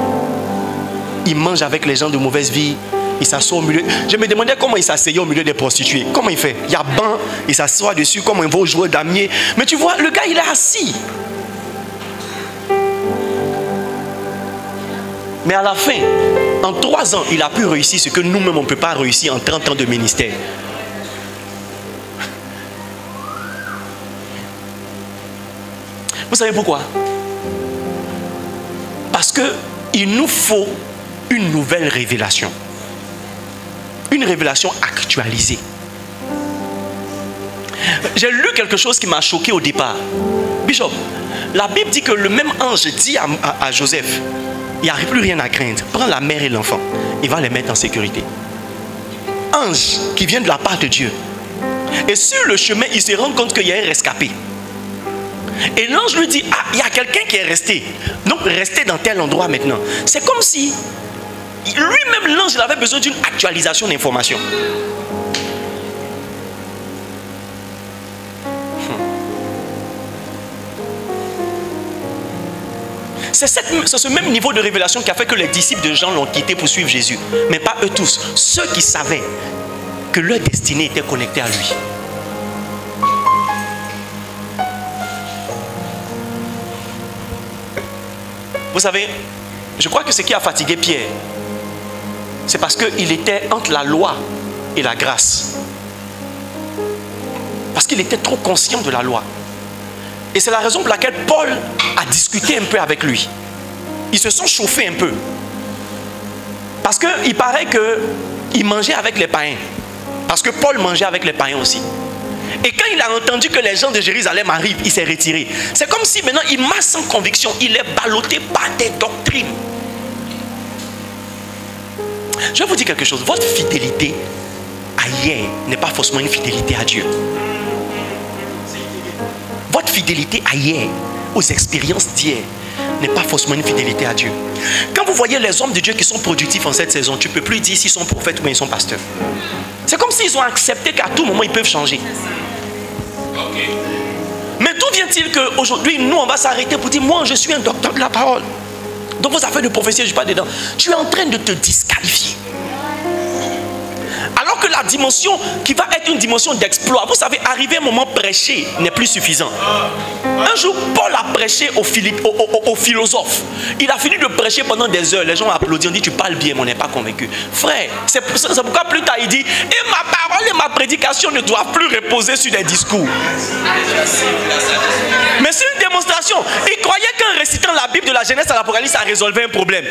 Il mange avec les gens de mauvaise vie. Il s'assoit au milieu. Je me demandais comment il s'asseyait au milieu des prostituées. Comment il fait? Il y a banc, il s'assoit dessus comme un beau joueur damier. Mais tu vois, le gars, il est assis. Mais à la fin, en trois ans, il a pu réussir ce que nous-mêmes, on ne peut pas réussir en 30 ans de ministère. Vous savez pourquoi? Parce qu'il nous faut une nouvelle révélation. Une révélation actualisée. J'ai lu quelque chose qui m'a choqué au départ. Bishop, la Bible dit que le même ange dit à Joseph, il n'y a plus rien à craindre. Prends la mère et l'enfant. Il va les mettre en sécurité. Ange qui vient de la part de Dieu. Et sur le chemin, il se rend compte qu'il y a un rescapé. Et l'ange lui dit, ah, il y a quelqu'un qui est resté. Donc, restez dans tel endroit maintenant. C'est comme si lui-même, l'ange, il avait besoin d'une actualisation d'information. C'est ce même niveau de révélation qui a fait que les disciples de Jean l'ont quitté pour suivre Jésus. Mais pas eux tous. Ceux qui savaient que leur destinée était connectée à lui. Vous savez, je crois que ce qui a fatigué Pierre, c'est parce qu'il était entre la loi et la grâce. Parce qu'il était trop conscient de la loi. Et c'est la raison pour laquelle Paul a discuté un peu avec lui. Ils se sont chauffés un peu. Parce qu'il paraît qu'il mangeait avec les païens. Parce que Paul mangeait avec les païens aussi. Et quand il a entendu que les gens de Jérusalem arrivent, il s'est retiré. C'est comme si maintenant il m'a sans conviction, il est ballotté par des doctrines. Je vais vous dire quelque chose. Votre fidélité ailleurs n'est pas forcément une fidélité à Dieu. Votre fidélité ailleurs, aux expériences d'hier, n'est pas forcément une fidélité à Dieu. Quand vous voyez les hommes de Dieu qui sont productifs en cette saison, tu ne peux plus dire s'ils sont prophètes ou ils sont pasteurs. C'est comme s'ils ont accepté qu'à tout moment ils peuvent changer. Mais d'où vient-il qu'aujourd'hui, nous, on va s'arrêter pour dire, moi, je suis un docteur de la parole? Donc vos affaires de prophétie, je ne suis pas dedans. Tu es en train de te disqualifier. La dimension qui va être une dimension d'exploit, vous savez, arriver un moment prêcher n'est plus suffisant. Un jour, Paul a prêché aux, au, philosophes. Il a fini de prêcher pendant des heures. Les gens ont applaudi, on dit Tu parles bien, mais on n'est pas convaincu. Frère, c'est pourquoi plus tard il dit Et ma parole et ma prédication ne doivent plus reposer sur des discours. Mais c'est une démonstration. Il croyait qu'en récitant la Bible de la Genèse à l'Apocalypse, ça résolvait un problème.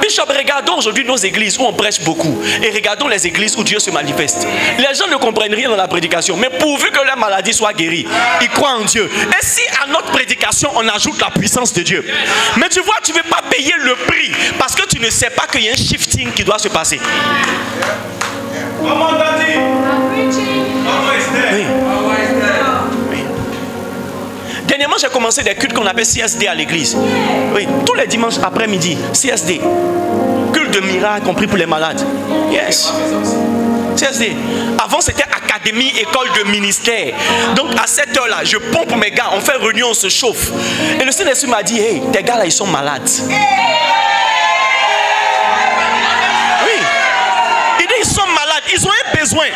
Bishop, regardons aujourd'hui nos églises où on prêche beaucoup. Et regardons les églises où Dieu se manifeste. Les gens ne comprennent rien dans la prédication, mais pourvu que leur maladie soit guérie, ils croient en Dieu. Et si à notre prédication, on ajoute la puissance de Dieu. Mais tu vois, tu ne veux pas payer le prix parce que tu ne sais pas qu'il y a un shifting qui doit se passer. Dernièrement, j'ai commencé des cultes qu'on appelle CSD à l'église. Oui, tous les dimanches après-midi, CSD. Culte de miracle, compris pour les malades. Yes. Avant, c'était académie, école de ministère. Donc, à cette heure-là, je pompe mes gars, on fait réunion, on se chauffe. Et le Saint-Esprit m'a dit Hey, tes gars là, ils sont malades. Oui. Il dit Ils sont malades, ils ont un besoin.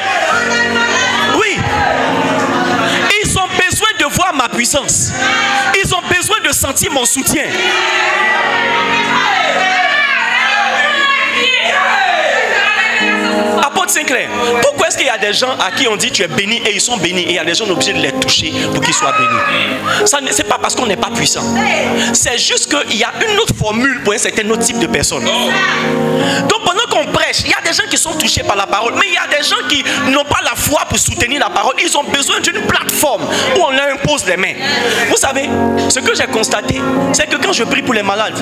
Oui. Ils ont besoin de voir ma puissance. Ils ont besoin de sentir mon soutien. Sinclair, pourquoi est-ce qu'il y a des gens à qui on dit tu es béni et ils sont bénis et il y a des gens obligés de les toucher pour qu'ils soient bénis? Ce n'est pas parce qu'on n'est pas puissant. C'est juste qu'il y a une autre formule pour un certain autre type de personnes. Donc pendant qu'on prêche, il y a des gens qui sont touchés par la parole, mais il y a des gens qui n'ont pas la foi pour soutenir la parole. Ils ont besoin d'une plateforme où on leur impose les mains. Vous savez, ce que j'ai constaté, c'est que quand je prie pour les malades,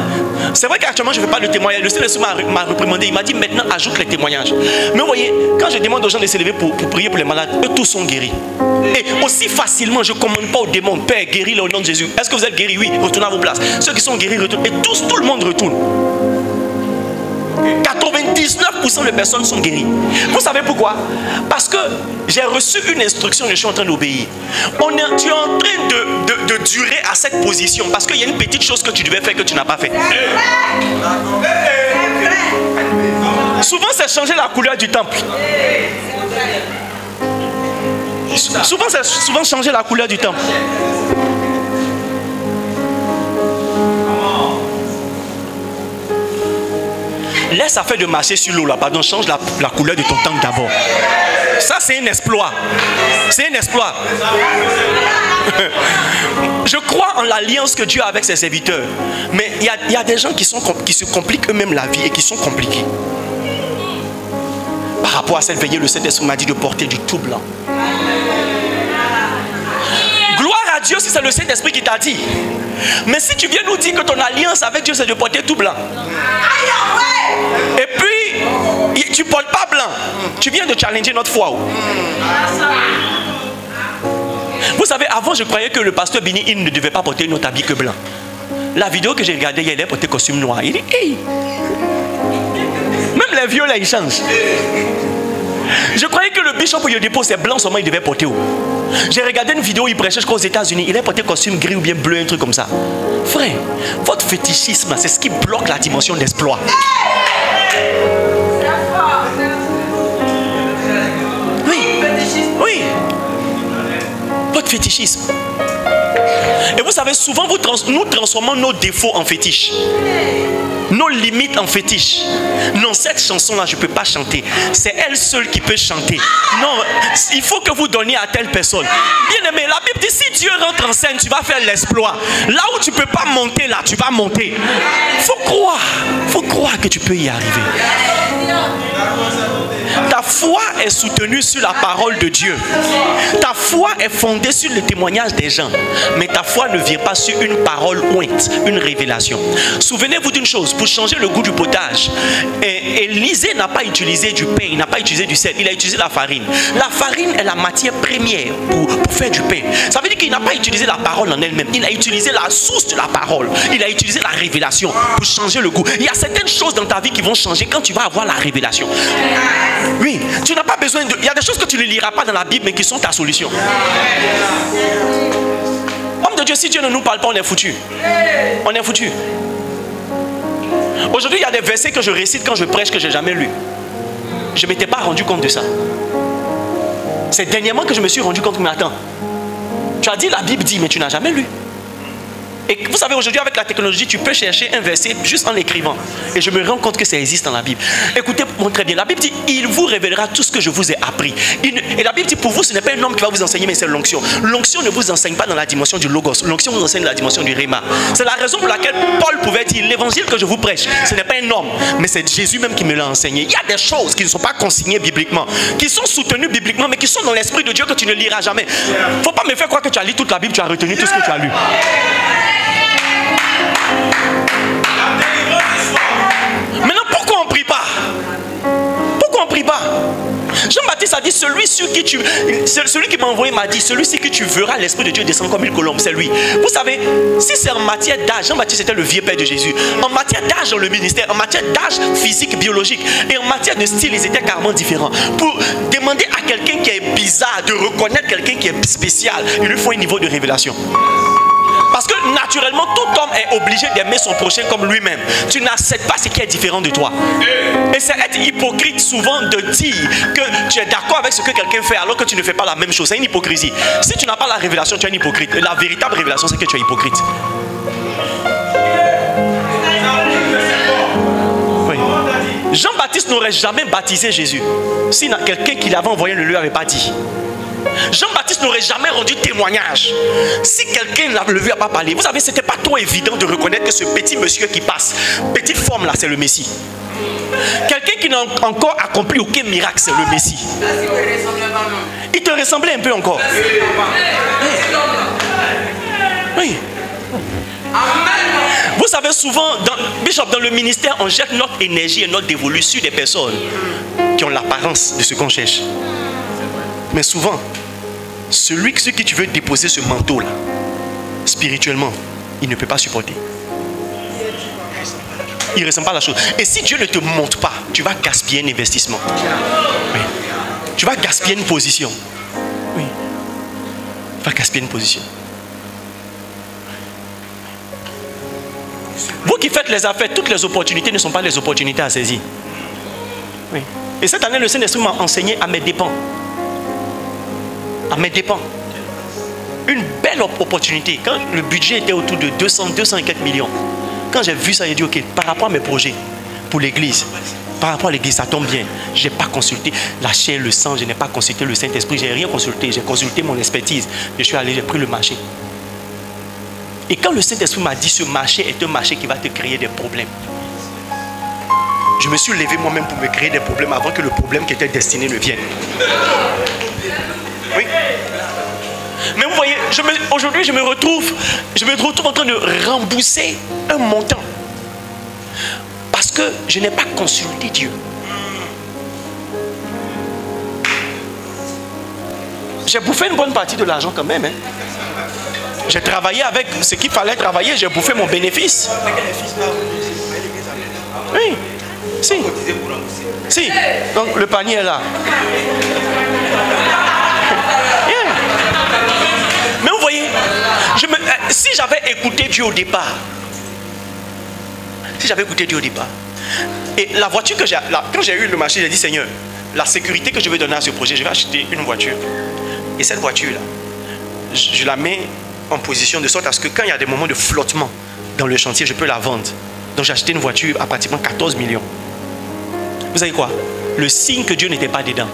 c'est vrai qu'actuellement je ne fais pas de témoignage. Le Seigneur m'a reprimandé. Il m'a dit maintenant ajoute les témoignages. Mais vous voyez, quand je demande aux gens de se lever pour, prier pour les malades, eux tous sont guéris. Et aussi facilement, je ne commande pas au démon, Père, guéris-le nom de Jésus. Est-ce que vous êtes guéris? Oui, retournez à vos places. Ceux qui sont guéris retournent. Et tous, tout le monde retourne. 99% des personnes sont guéries. Vous savez pourquoi? Parce que j'ai reçu une instruction, je suis en train d'obéir. tu es en train de, de, durer à cette position parce qu'il y a une petite chose que tu devais faire que tu n'as pas fait. Souvent, c'est changer la couleur du temple. Souvent, c'est souvent changer la couleur du temple. Laisse affaire de marcher sur l'eau là, pardon, change la, couleur de ton temple d'abord. Ça, c'est un exploit. C'est un exploit. Je crois en l'alliance que Dieu a avec ses serviteurs. Mais il y, a des gens qui se compliquent eux-mêmes la vie et qui sont compliqués. Rapport à cette veillée, le Saint-Esprit m'a dit de porter du tout blanc. Gloire à Dieu si c'est le Saint-Esprit qui t'a dit. Mais si tu viens nous dire que ton alliance avec Dieu, c'est de porter tout blanc. Et puis, tu ne portes pas blanc. Tu viens de challenger notre foi. Vous savez, avant, je croyais que le pasteur Bini, il ne devait pas porter une autre habit que blanc. La vidéo que j'ai regardée, il a porté costume noir. Il dit, hey, les vieux là, ils changent. Je croyais que le bishop dépôt, c'est blanc seulement, il devait porter. J'ai regardé une vidéo, il prêchait, je crois, aux États-Unis. Il a porté costume gris ou bien bleu, un truc comme ça. Frère, votre fétichisme, c'est ce qui bloque la dimension d'exploit. Oui, oui. Votre fétichisme. Et vous savez, souvent, nous transformons nos défauts en fétiches. nos limites en fétiche. Non, cette chanson-là, je ne peux pas chanter. C'est elle seule qui peut chanter. Non, il faut que vous donniez à telle personne. Bien aimé, la Bible dit si Dieu rentre en scène, tu vas faire l'exploit. Là où tu ne peux pas monter, là, tu vas monter. faut croire. faut croire que tu peux y arriver. Ta foi est soutenue sur la parole de Dieu. Ta foi est fondée sur le témoignage des gens. Mais ta foi ne vient pas sur une parole ointe, une révélation. Souvenez-vous d'une chose, pour changer le goût du potage, Élisée n'a pas utilisé du pain, il n'a pas utilisé du sel, il a utilisé la farine. La farine est la matière première pour, pour faire du pain. Ça veut dire qu'il n'a pas utilisé la parole en elle-même, il a utilisé la source de la parole. Il a utilisé la révélation pour changer le goût. Il y a certaines choses dans ta vie qui vont changer quand tu vas avoir la révélation. Oui, tu n'as pas besoin de... Il y a des choses que tu ne liras pas dans la Bible, mais qui sont ta solution. Homme de Dieu, si Dieu ne nous parle pas, on est foutu. On est foutu. Aujourd'hui, il y a des versets que je récite quand je prêche que je n'ai jamais lu. Je ne m'étais pas rendu compte de ça. C'est dernièrement que je me suis rendu compte, mais attends, tu as dit la Bible dit, mais tu n'as jamais lu. Et vous savez, aujourd'hui, avec la technologie, tu peux chercher un verset juste en l'écrivant. Et je me rends compte que ça existe dans la Bible. Écoutez-moi très bien. La Bible dit il vous révélera tout ce que je vous ai appris. Et la Bible dit pour vous, ce n'est pas un homme qui va vous enseigner, mais c'est l'onction. L'onction ne vous enseigne pas dans la dimension du logos. L'onction vous enseigne dans la dimension du réma. C'est la raison pour laquelle Paul pouvait dire l'évangile que je vous prêche, ce n'est pas un homme, mais c'est Jésus même qui me l'a enseigné. Il y a des choses qui ne sont pas consignées bibliquement, qui sont soutenues bibliquement, mais qui sont dans l'esprit de Dieu que tu ne liras jamais. Faut pas me faire croire que tu as lu toute la Bible, tu as retenu tout ce que tu as lu. Jean-Baptiste a dit celui sur qui tu celui qui m'a envoyé m'a dit celui-ci que tu verras l'esprit de Dieu descendre comme une colombe, c'est lui. Vous savez, si c'est en matière d'âge, Jean-Baptiste était le vieux père de Jésus. En matière d'âge dans le ministère, en matière d'âge physique, biologique et en matière de style, ils étaient carrément différents. Pour demander à quelqu'un qui est bizarre de reconnaître quelqu'un qui est spécial, il lui faut un niveau de révélation. Parce que naturellement, tout homme est obligé d'aimer son prochain comme lui-même. Tu n'acceptes pas ce qui est différent de toi. Et c'est être hypocrite souvent de dire que tu es d'accord avec ce que quelqu'un fait alors que tu ne fais pas la même chose. C'est une hypocrisie. Si tu n'as pas la révélation, tu es un hypocrite. la véritable révélation, c'est que tu es hypocrite. Jean-Baptiste n'aurait jamais baptisé Jésus si quelqu'un qui l'avait envoyé ne lui avait pas dit. Jean-Baptiste n'aurait jamais rendu témoignage si quelqu'un ne lui a pas parlé. Vous savez, ce n'était pas trop évident de reconnaître que ce petit monsieur qui passe, petite forme là, c'est le Messie. Quelqu'un qui n'a encore accompli aucun miracle, c'est le Messie. Il te ressemblait un peu encore. Oui. Vous savez, souvent, Bishop, dans le ministère, on jette notre énergie et notre dévolu sur des personnes qui ont l'apparence de ce qu'on cherche. Mais souvent, celui sur qui tu veux déposer ce manteau-là, spirituellement, il ne peut pas supporter. Il ne ressent pas la chose. Et si Dieu ne te montre pas, tu vas gaspiller un investissement. Tu vas gaspiller une position. Oui. Tu vas gaspiller une position. Vous qui faites les affaires, toutes les opportunités ne sont pas les opportunités à saisir. Et cette année, le Saint-Esprit m'a enseigné à mes dépens à mes dépens. Une belle opportunité. Quand le budget était autour de 200, 204 millions, quand j'ai vu ça, j'ai dit, OK, par rapport à mes projets pour l'église, par rapport à l'église, ça tombe bien. Je n'ai pas consulté la chair, le sang, je n'ai pas consulté le Saint-Esprit, je n'ai rien consulté. J'ai consulté mon expertise. Je suis allé, j'ai pris le marché. Et quand le Saint-Esprit m'a dit, ce marché est un marché qui va te créer des problèmes, je me suis levé moi-même pour me créer des problèmes avant que le problème qui était destiné ne vienne. Oui. Mais vous voyez, aujourd'hui, je me retrouve, je me retrouve en train de rembourser un montant. Parce que je n'ai pas consulté Dieu. J'ai bouffé une bonne partie de l'argent quand même. Hein. J'ai travaillé avec ce qu'il fallait travailler, j'ai bouffé mon bénéfice. Oui. Si. Si. Donc le panier est là. Si j'avais écouté Dieu au départ, si j'avais écouté Dieu au départ, et la voiture que j'ai, quand j'ai eu le marché, j'ai dit Seigneur, la sécurité que je veux donner à ce projet, je vais acheter une voiture. Et cette voiture-là, je, la mets en position de sorte à ce que quand il y a des moments de flottement dans le chantier, je peux la vendre Donc j'ai acheté une voiture à pratiquement 14 millions. Vous savez quoi? Le signe que Dieu n'était pas dedans.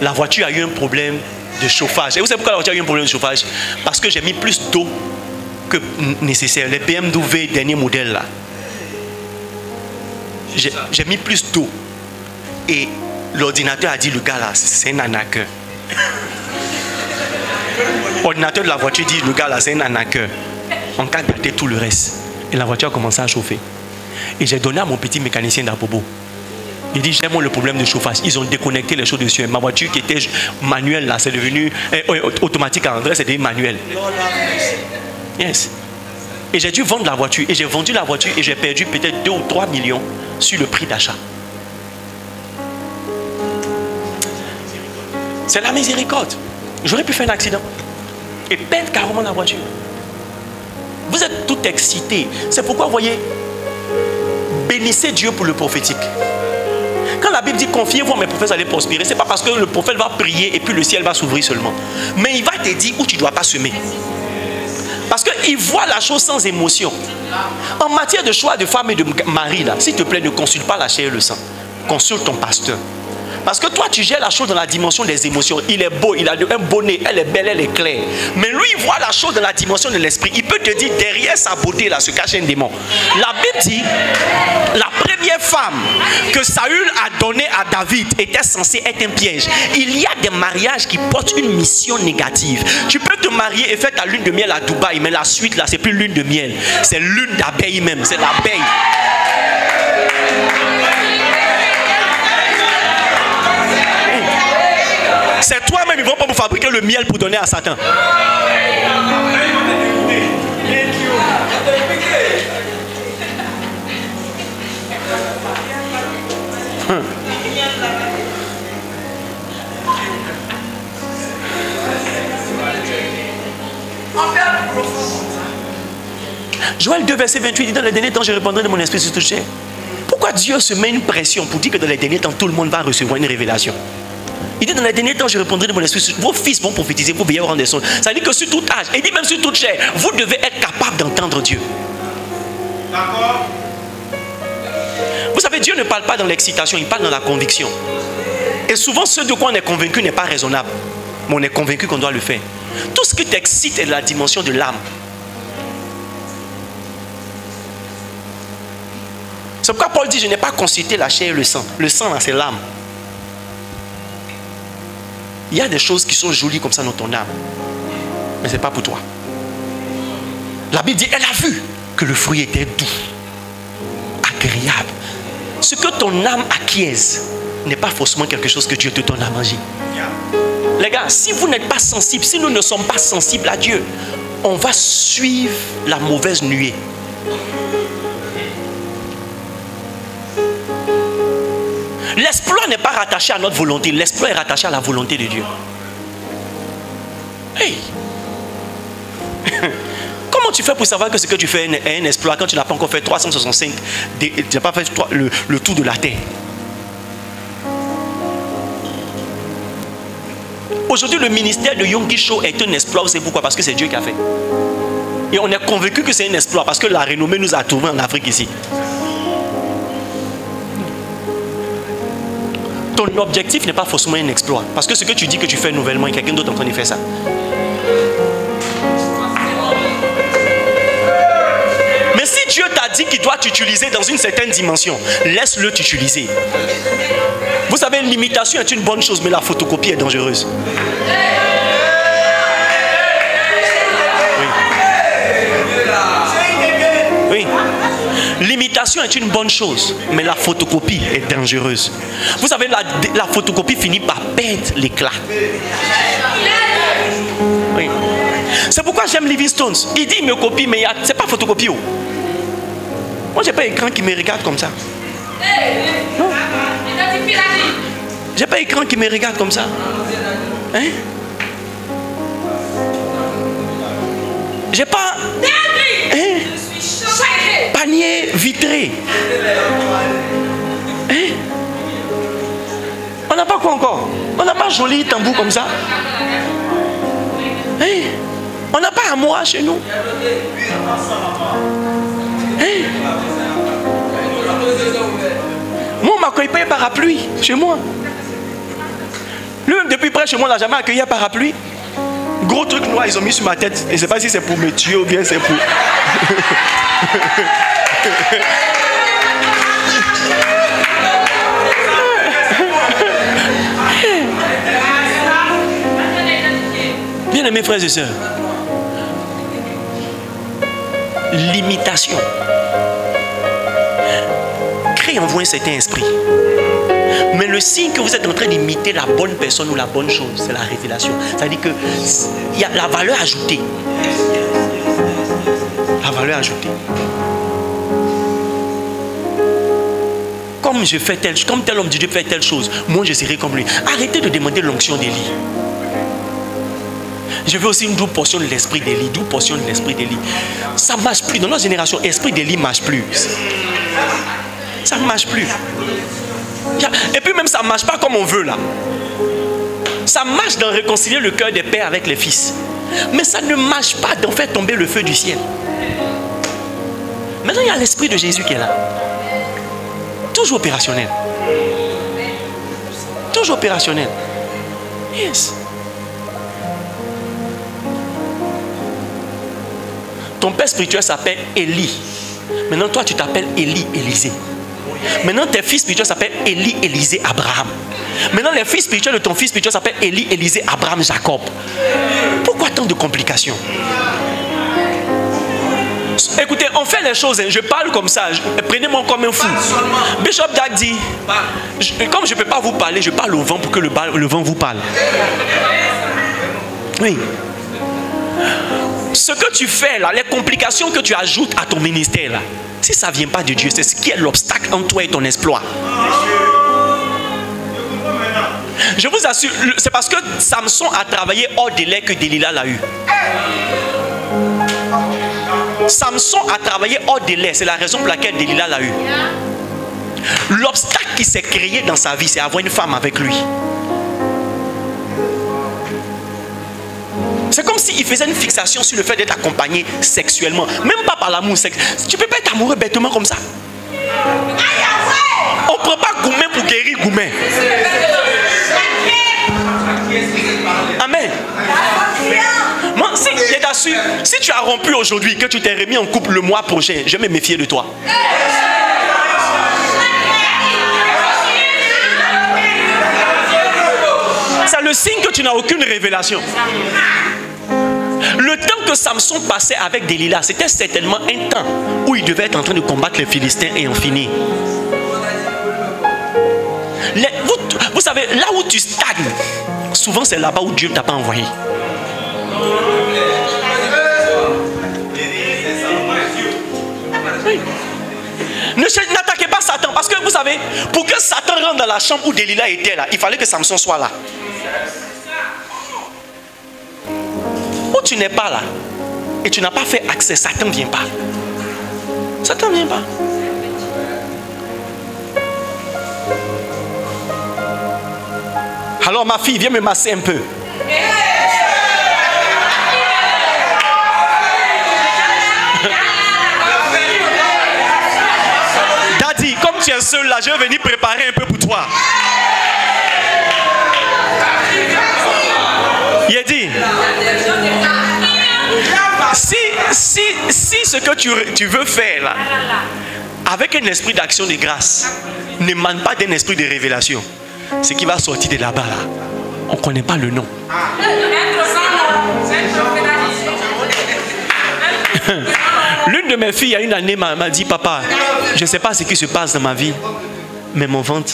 La voiture a eu un problème de chauffage. Et vous savez pourquoi la voiture a eu un problème de chauffage? Parce que j'ai mis plus d'eau que nécessaire. Les BMW dernier modèle là. J'ai mis plus d'eau. Et l'ordinateur a dit le gars là, c'est un anaqueur. L'ordinateur de la voiture dit le gars là, c'est un anaqueur. On a tout le reste. Et la voiture a commencé à chauffer. Et j'ai donné à mon petit mécanicien d'Abobo. Il dit, j'ai le problème de chauffage. Ils ont déconnecté les choses dessus. Ma voiture qui était manuelle, là, c'est devenu eh, automatique à André, c'est devenu manuel. Yes. Et j'ai dû vendre la voiture. Et j'ai vendu la voiture et j'ai perdu peut-être 2 ou 3 millions sur le prix d'achat. C'est la miséricorde. J'aurais pu faire un accident et perdre carrément la voiture. Vous êtes tout excité. C'est pourquoi, vous voyez, bénissez Dieu pour le prophétique. Quand la Bible dit confiez-vous mes prophètes, allez prospérer, ce n'est pas parce que le prophète va prier et puis le ciel va s'ouvrir seulement. Mais il va te dire où tu ne dois pas semer. Parce qu'il voit la chose sans émotion. En matière de choix de femme et de mari, s'il te plaît, ne consulte pas la chair et le sang. Consulte ton pasteur. Parce que toi, tu gères la chose dans la dimension des émotions. Il est beau, il a un bonnet, elle est belle, elle est claire. Mais lui, il voit la chose dans la dimension de l'esprit. Il peut te dire, derrière sa beauté, là, se cache un démon. La Bible dit, la première femme que Saül a donnée à David était censée être un piège. Il y a des mariages qui portent une mission négative. Tu peux te marier et faire ta lune de miel à Dubaï, mais la suite, là, c'est plus lune de miel. C'est lune d'abeille même. C'est l'abeille. C'est toi-même, ils ne vont pas vous fabriquer le miel pour donner à Satan. Hum. Joël 2, verset 28 dit Dans les derniers temps, je répondrai de mon esprit sur tout Pourquoi Dieu se met une pression pour dire que dans les derniers temps, tout le monde va recevoir une révélation? Il dit dans les derniers temps, je répondrai de mon esprit. Vos fils vont prophétiser, vos vieillards rendre des sons. Ça dit que sur tout âge, et dit même sur toute chair, vous devez être capable d'entendre Dieu. D'accord Vous savez, Dieu ne parle pas dans l'excitation, il parle dans la conviction. Et souvent, ce de quoi on est convaincu n'est pas raisonnable. Mais on est convaincu qu'on doit le faire. Tout ce qui t'excite est de la dimension de l'âme. C'est pourquoi Paul dit, je n'ai pas consulté la chair et le sang. Le sang, c'est l'âme. Il y a des choses qui sont jolies comme ça dans ton âme. Mais ce n'est pas pour toi. La Bible dit, elle a vu que le fruit était doux, agréable. Ce que ton âme acquiesce n'est pas forcément quelque chose que Dieu te donne à manger. Les gars, si vous n'êtes pas sensibles, si nous ne sommes pas sensibles à Dieu, on va suivre la mauvaise nuée. N'est pas rattaché à notre volonté, l'exploit est rattaché à la volonté de Dieu. Hey! Comment tu fais pour savoir que ce que tu fais est un exploit quand tu n'as pas encore fait 365, tu n'as pas fait le, tour de la terre? Aujourd'hui, le ministère de Yom Show est un exploit. C'est pourquoi? Parce que c'est Dieu qui a fait. Et on est convaincu que c'est un exploit parce que la renommée nous a trouvés en Afrique ici. Ton objectif n'est pas forcément un exploit. Parce que ce que tu dis que tu fais nouvellement, quelqu'un d'autre en train de faire ça. Mais si Dieu t'a dit qu'il doit t'utiliser dans une certaine dimension, laisse-le t'utiliser. Vous savez, l'imitation est une bonne chose, mais la photocopie est dangereuse. Est une bonne chose, mais la photocopie est dangereuse. Vous savez, la, photocopie finit par perdre l'éclat. C'est pourquoi j'aime Livingstone. Il dit il me copie, mais ce n'est pas photocopie. Oh. Moi, je n'ai pas écran qui me regarde comme ça. Non. J'ai pas écran qui me regarde comme ça. Hein? J'ai pas. Hein? Panier vitré. Hein? On n'a pas quoi encore On n'a pas joli tambour comme ça hein? On n'a pas moi chez nous hein? Moi, on m'a accueilli pas un parapluie chez moi. Lui-même, depuis près chez moi, on n'a jamais accueilli un parapluie. Gros truc noir, ils ont mis sur ma tête. Je ne sais pas si c'est pour me tuer ou bien c'est pour. Bien aimés frères et sœurs, l'imitation crée en vous un certain esprit. Mais le signe que vous êtes en train d'imiter la bonne personne ou la bonne chose, c'est la révélation. C'est-à-dire qu'il y a la valeur ajoutée. La valeur ajoutée. Comme je fais comme tel homme de Dieu fait telle chose, moi je serai comme lui. Arrêtez de demander l'onction d'Élie. Je veux aussi une double portion de l'esprit d'Élie, double portion de l'esprit d'Élie. Ça ne marche plus. Dans notre génération, l'esprit d'Élie ne marche plus. Ça ne marche plus. Et puis même ça ne marche pas comme on veut là. Ça marche d'en réconcilier le cœur des pères avec les fils. Mais ça ne marche pas d'en faire tomber le feu du ciel. Maintenant, il y a l'Esprit de Jésus qui est là. Toujours opérationnel. Toujours opérationnel. Yes. Ton père spirituel s'appelle Élie. Maintenant, toi, tu t'appelles Élie, Élisée. Maintenant, tes fils spirituels s'appellent Élie, Élisée, Abraham. Maintenant, les fils spirituels de ton fils spirituel s'appellent Élie, Élisée, Abraham, Jacob. Pourquoi tant de complications? Écoutez, on fait les choses, hein. je parle comme ça, prenez-moi comme un fou. Bishop Dag dit, comme je ne peux pas vous parler, je parle au vent pour que le, le vent vous parle. Oui. Ce que tu fais là, les complications que tu ajoutes à ton ministère là, si ça ne vient pas de Dieu, c'est ce qui est l'obstacle entre toi et ton exploit. Je vous assure, c'est parce que Samson a travaillé hors délai que Delilah l'a eu. Samson a travaillé hors délai, c'est la raison pour laquelle Delilah l'a eu. L'obstacle qui s'est créé dans sa vie, c'est avoir une femme avec lui. C'est comme s'il faisait une fixation sur le fait d'être accompagné sexuellement. Même pas par l'amour sexuel. Tu peux pas être amoureux bêtement comme ça. On ne prend pas Goumen pour guérir Goumen. Amen. Moi, si, si tu as rompu aujourd'hui, que tu t'es remis en couple le mois prochain, je vais me méfier de toi. C'est le signe que tu n'as aucune révélation. Samson passait avec Delilah, c'était certainement un temps où il devait être en train de combattre les Philistins et en finir. vous, savez, là où tu stagnes, souvent c'est là-bas où Dieu ne t'a pas envoyé. N'attaquez pas Satan. Parce que vous savez, pour que Satan rentre dans la chambre où Delilah était là, il fallait que Samson soit là. Tu n'es pas là et tu n'as pas fait accès, Satan ne vient pas. Satan ne vient pas. Alors ma fille, viens me masser un peu. Daddy, comme tu es seul là, je vais venir préparer un peu pour toi. Il a dit, si, si, si ce que tu, tu veux faire là, avec un esprit d'action de grâce, ne manque pas d'un esprit de révélation, ce qui va sortir de là-bas, là, on ne connaît pas le nom. L'une de mes filles, il y a une année, m'a dit, papa, je ne sais pas ce qui se passe dans ma vie, mais mon ventre,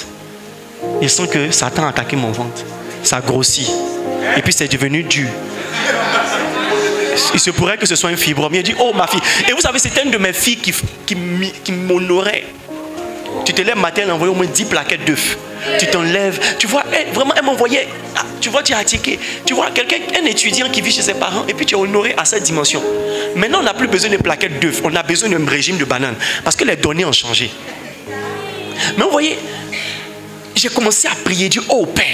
je sens que Satan a attaqué mon ventre. Ça grossit. Et puis c'est devenu dur. Il se pourrait que ce soit un fibrome. Il dit, oh ma fille. Et vous savez, c'était une de mes filles qui, qui, m'honorait. Tu te lèves matin, elle envoyait au moins 10 plaquettes d'œufs. Tu t'enlèves. Tu vois, vraiment, elle m'envoyait. Ah, tu vois, tu es attiqué. Tu vois, quelqu'un, un étudiant qui vit chez ses parents, et puis tu es honoré à cette dimension. Maintenant, on n'a plus besoin de plaquettes d'œufs. On a besoin d'un régime de bananes. Parce que les données ont changé. Mais vous voyez, j'ai commencé à prier Dieu, oh Père,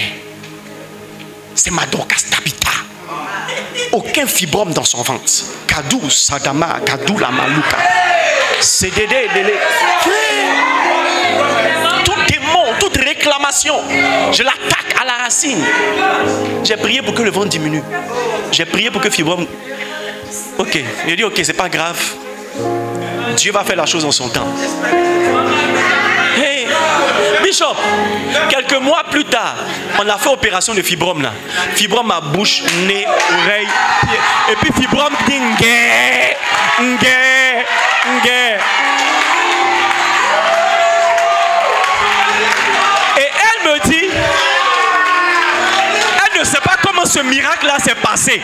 c'est ma Tabita. Aucun fibrome dans son ventre. Kadou, Sadama, Kadou, la Malouka. C'est Dédé, Délé. l'inflammation. Je l'attaque à la racine. J'ai prié pour que le ventre diminue. J'ai prié pour que fibrome. Ok, j'ai dit ok, c'est pas grave. Dieu va faire la chose en son temps. Bishop, quelques mois plus tard, on a fait opération de fibrome là. Fibrome à bouche, nez, oreille, pied. Et puis fibrome dit ngé, ngé, Et elle me dit, elle ne sait pas comment ce miracle là s'est passé.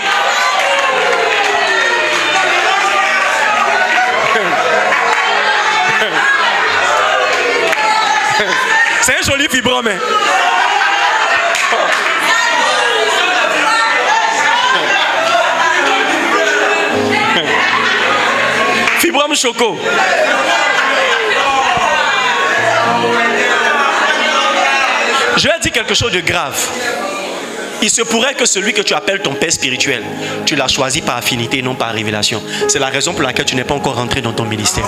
C'est un joli fibrome. Hein. Fibrome choco. Je vais dire quelque chose de grave. Il se pourrait que celui que tu appelles ton père spirituel, tu l'as choisi par affinité, non par révélation. C'est la raison pour laquelle tu n'es pas encore rentré dans ton ministère.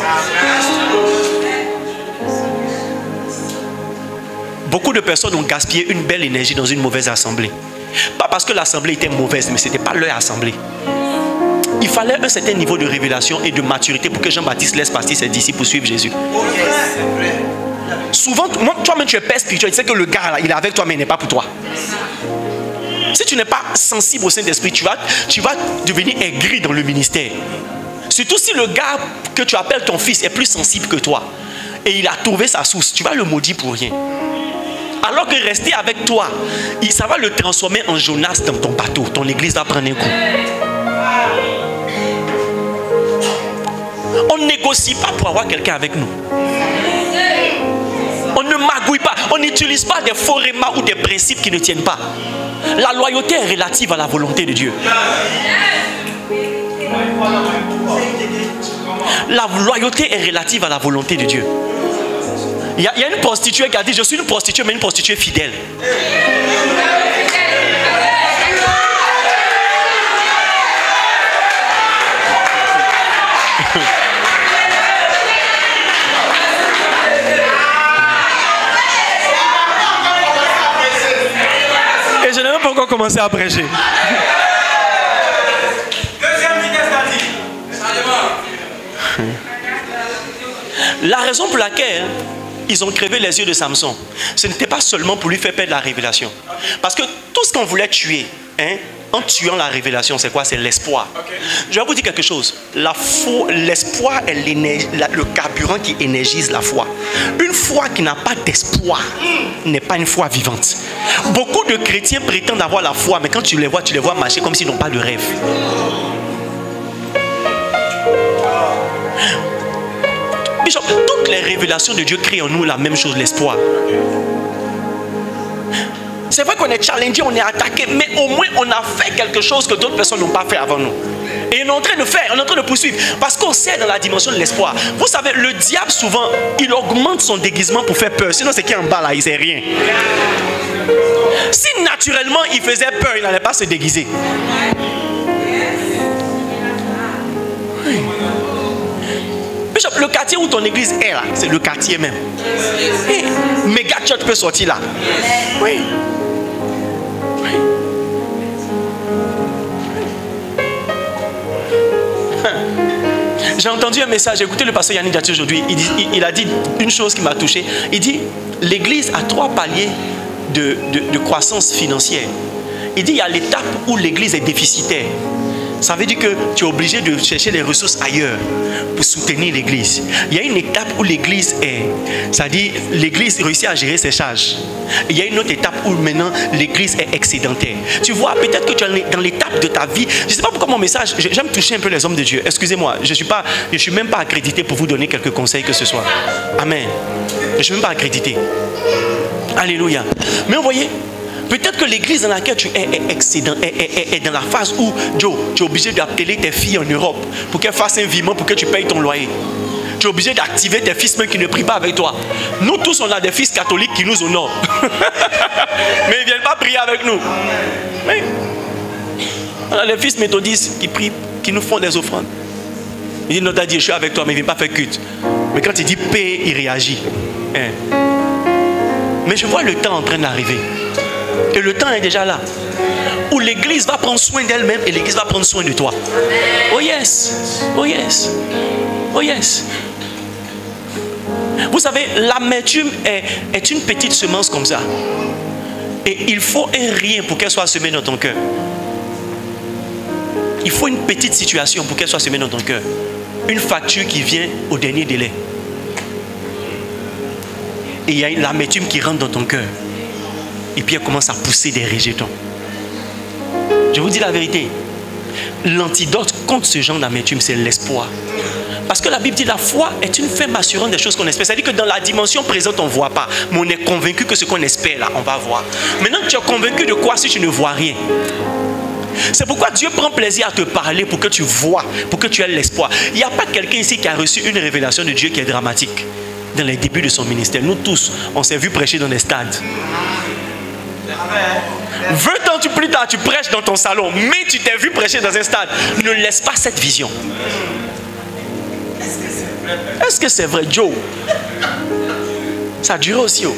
Beaucoup de personnes ont gaspillé une belle énergie dans une mauvaise assemblée. Pas parce que l'assemblée était mauvaise, mais ce n'était pas leur assemblée. Il fallait un certain niveau de révélation et de maturité pour que Jean-Baptiste laisse partir ses disciples pour suivre Jésus. Souvent, toi-même, tu es père spirituel. Tu sais que le gars, là, il est avec toi, mais il n'est pas pour toi. Si tu n'es pas sensible au Saint-Esprit, tu vas, tu vas devenir aigri dans le ministère. Surtout si le gars que tu appelles ton fils est plus sensible que toi et il a trouvé sa source, tu vas le maudire pour rien. Alors que rester avec toi, ça va le transformer en Jonas dans ton bateau. Ton église va prendre un coup. On ne négocie pas pour avoir quelqu'un avec nous. On ne magouille pas. On n'utilise pas des faux rémas ou des principes qui ne tiennent pas. La loyauté est relative à la volonté de Dieu. La loyauté est relative à la volonté de Dieu. Il y, a une prostituée qui a dit, je suis une prostituée, mais une prostituée fidèle. Et je n'ai même pas encore commencé à prêcher. La raison pour laquelle ils ont crevé les yeux de Samson. Ce n'était pas seulement pour lui faire perdre la révélation. Parce que tout ce qu'on voulait tuer, hein, en tuant la révélation, c'est quoi? C'est l'espoir. Je vais vous dire quelque chose. L'espoir est le carburant qui énergise la foi. Une foi qui n'a pas d'espoir n'est pas une foi vivante. Beaucoup de chrétiens prétendent avoir la foi, mais quand tu les vois, tu les vois marcher comme s'ils n'ont pas de rêve. Toutes les révélations de Dieu créent en nous la même chose, l'espoir. C'est vrai qu'on est challengé, on est attaqué, mais au moins on a fait quelque chose que d'autres personnes n'ont pas fait avant nous. Et on est en train de faire, on est en train de poursuivre, parce qu'on sait dans la dimension de l'espoir. Vous savez, le diable souvent, il augmente son déguisement pour faire peur. Sinon, c'est qui en bas là, il sait rien. Si naturellement il faisait peur, il n'allait pas se déguiser. Le quartier où ton église est là, c'est le quartier même. Et méga church peut sortir là. Oui. J'ai entendu un message, j'ai écouté le pasteur Yannick Dati aujourd'hui. Il, a dit une chose qui m'a touché. Il dit l'église a trois paliers de, de croissance financière. Il dit il y a l'étape où l'église est déficitaire. Ça veut dire que tu es obligé de chercher les ressources ailleurs pour soutenir l'église. Il y a une étape où l'église est, c'est-à-dire l'église réussit à gérer ses charges. Il y a une autre étape où maintenant l'église est excédentaire. Tu vois, peut-être que tu es dans l'étape de ta vie. Je ne sais pas pourquoi mon message, j'aime toucher un peu les hommes de Dieu. Excusez-moi, je ne suis, suis même pas accrédité pour vous donner quelques conseils que ce soit. Amen. Je ne suis même pas accrédité. Alléluia. Mais vous voyez, Peut-être que l'église dans laquelle tu es est, excédent, est, dans la phase où, Joe, tu es obligé d'appeler tes filles en Europe pour qu'elles fassent un virement pour que tu payes ton loyer. Tu es obligé d'activer tes fils même qui ne prient pas avec toi. Nous tous, on a des fils catholiques qui nous honorent. Mais ils ne viennent pas prier avec nous. On a des fils méthodistes qui prient, qui nous font des offrandes. Il dit, non, je suis avec toi, mais il ne vient pas faire culte. Mais quand il dit paix, il réagit. Hein? Mais je vois le temps en train d'arriver. Et le temps est déjà là. Où l'église va prendre soin d'elle-même et l'église va prendre soin de toi. Oh yes. Oh yes. Oh yes. Vous savez, l'amertume est, est une petite semence comme ça. Et il faut un rien pour qu'elle soit semée dans ton cœur. Il faut une petite situation pour qu'elle soit semée dans ton cœur. Une facture qui vient au dernier délai. Et il y a l'amertume qui rentre dans ton cœur. Et puis elle commence à pousser des rejetons. Je vous dis la vérité. L'antidote contre ce genre d'amertume, c'est l'espoir. Parce que la Bible dit la foi est une ferme assurance des choses qu'on espère. C'est-à-dire que dans la dimension présente, on ne voit pas. Mais on est convaincu que ce qu'on espère là, on va voir. Maintenant, tu es convaincu de quoi si tu ne vois rien? C'est pourquoi Dieu prend plaisir à te parler pour que tu vois, pour que tu aies l'espoir. Il n'y a pas quelqu'un ici qui a reçu une révélation de Dieu qui est dramatique dans les débuts de son ministère. Nous tous, on s'est vu prêcher dans des stades. 20 ans plus tard, tu prêches dans ton salon, mais tu t'es vu prêcher dans un stade. Ne laisse pas cette vision. Est-ce que c'est vrai, Joe? Ça a duré aussi. Oh.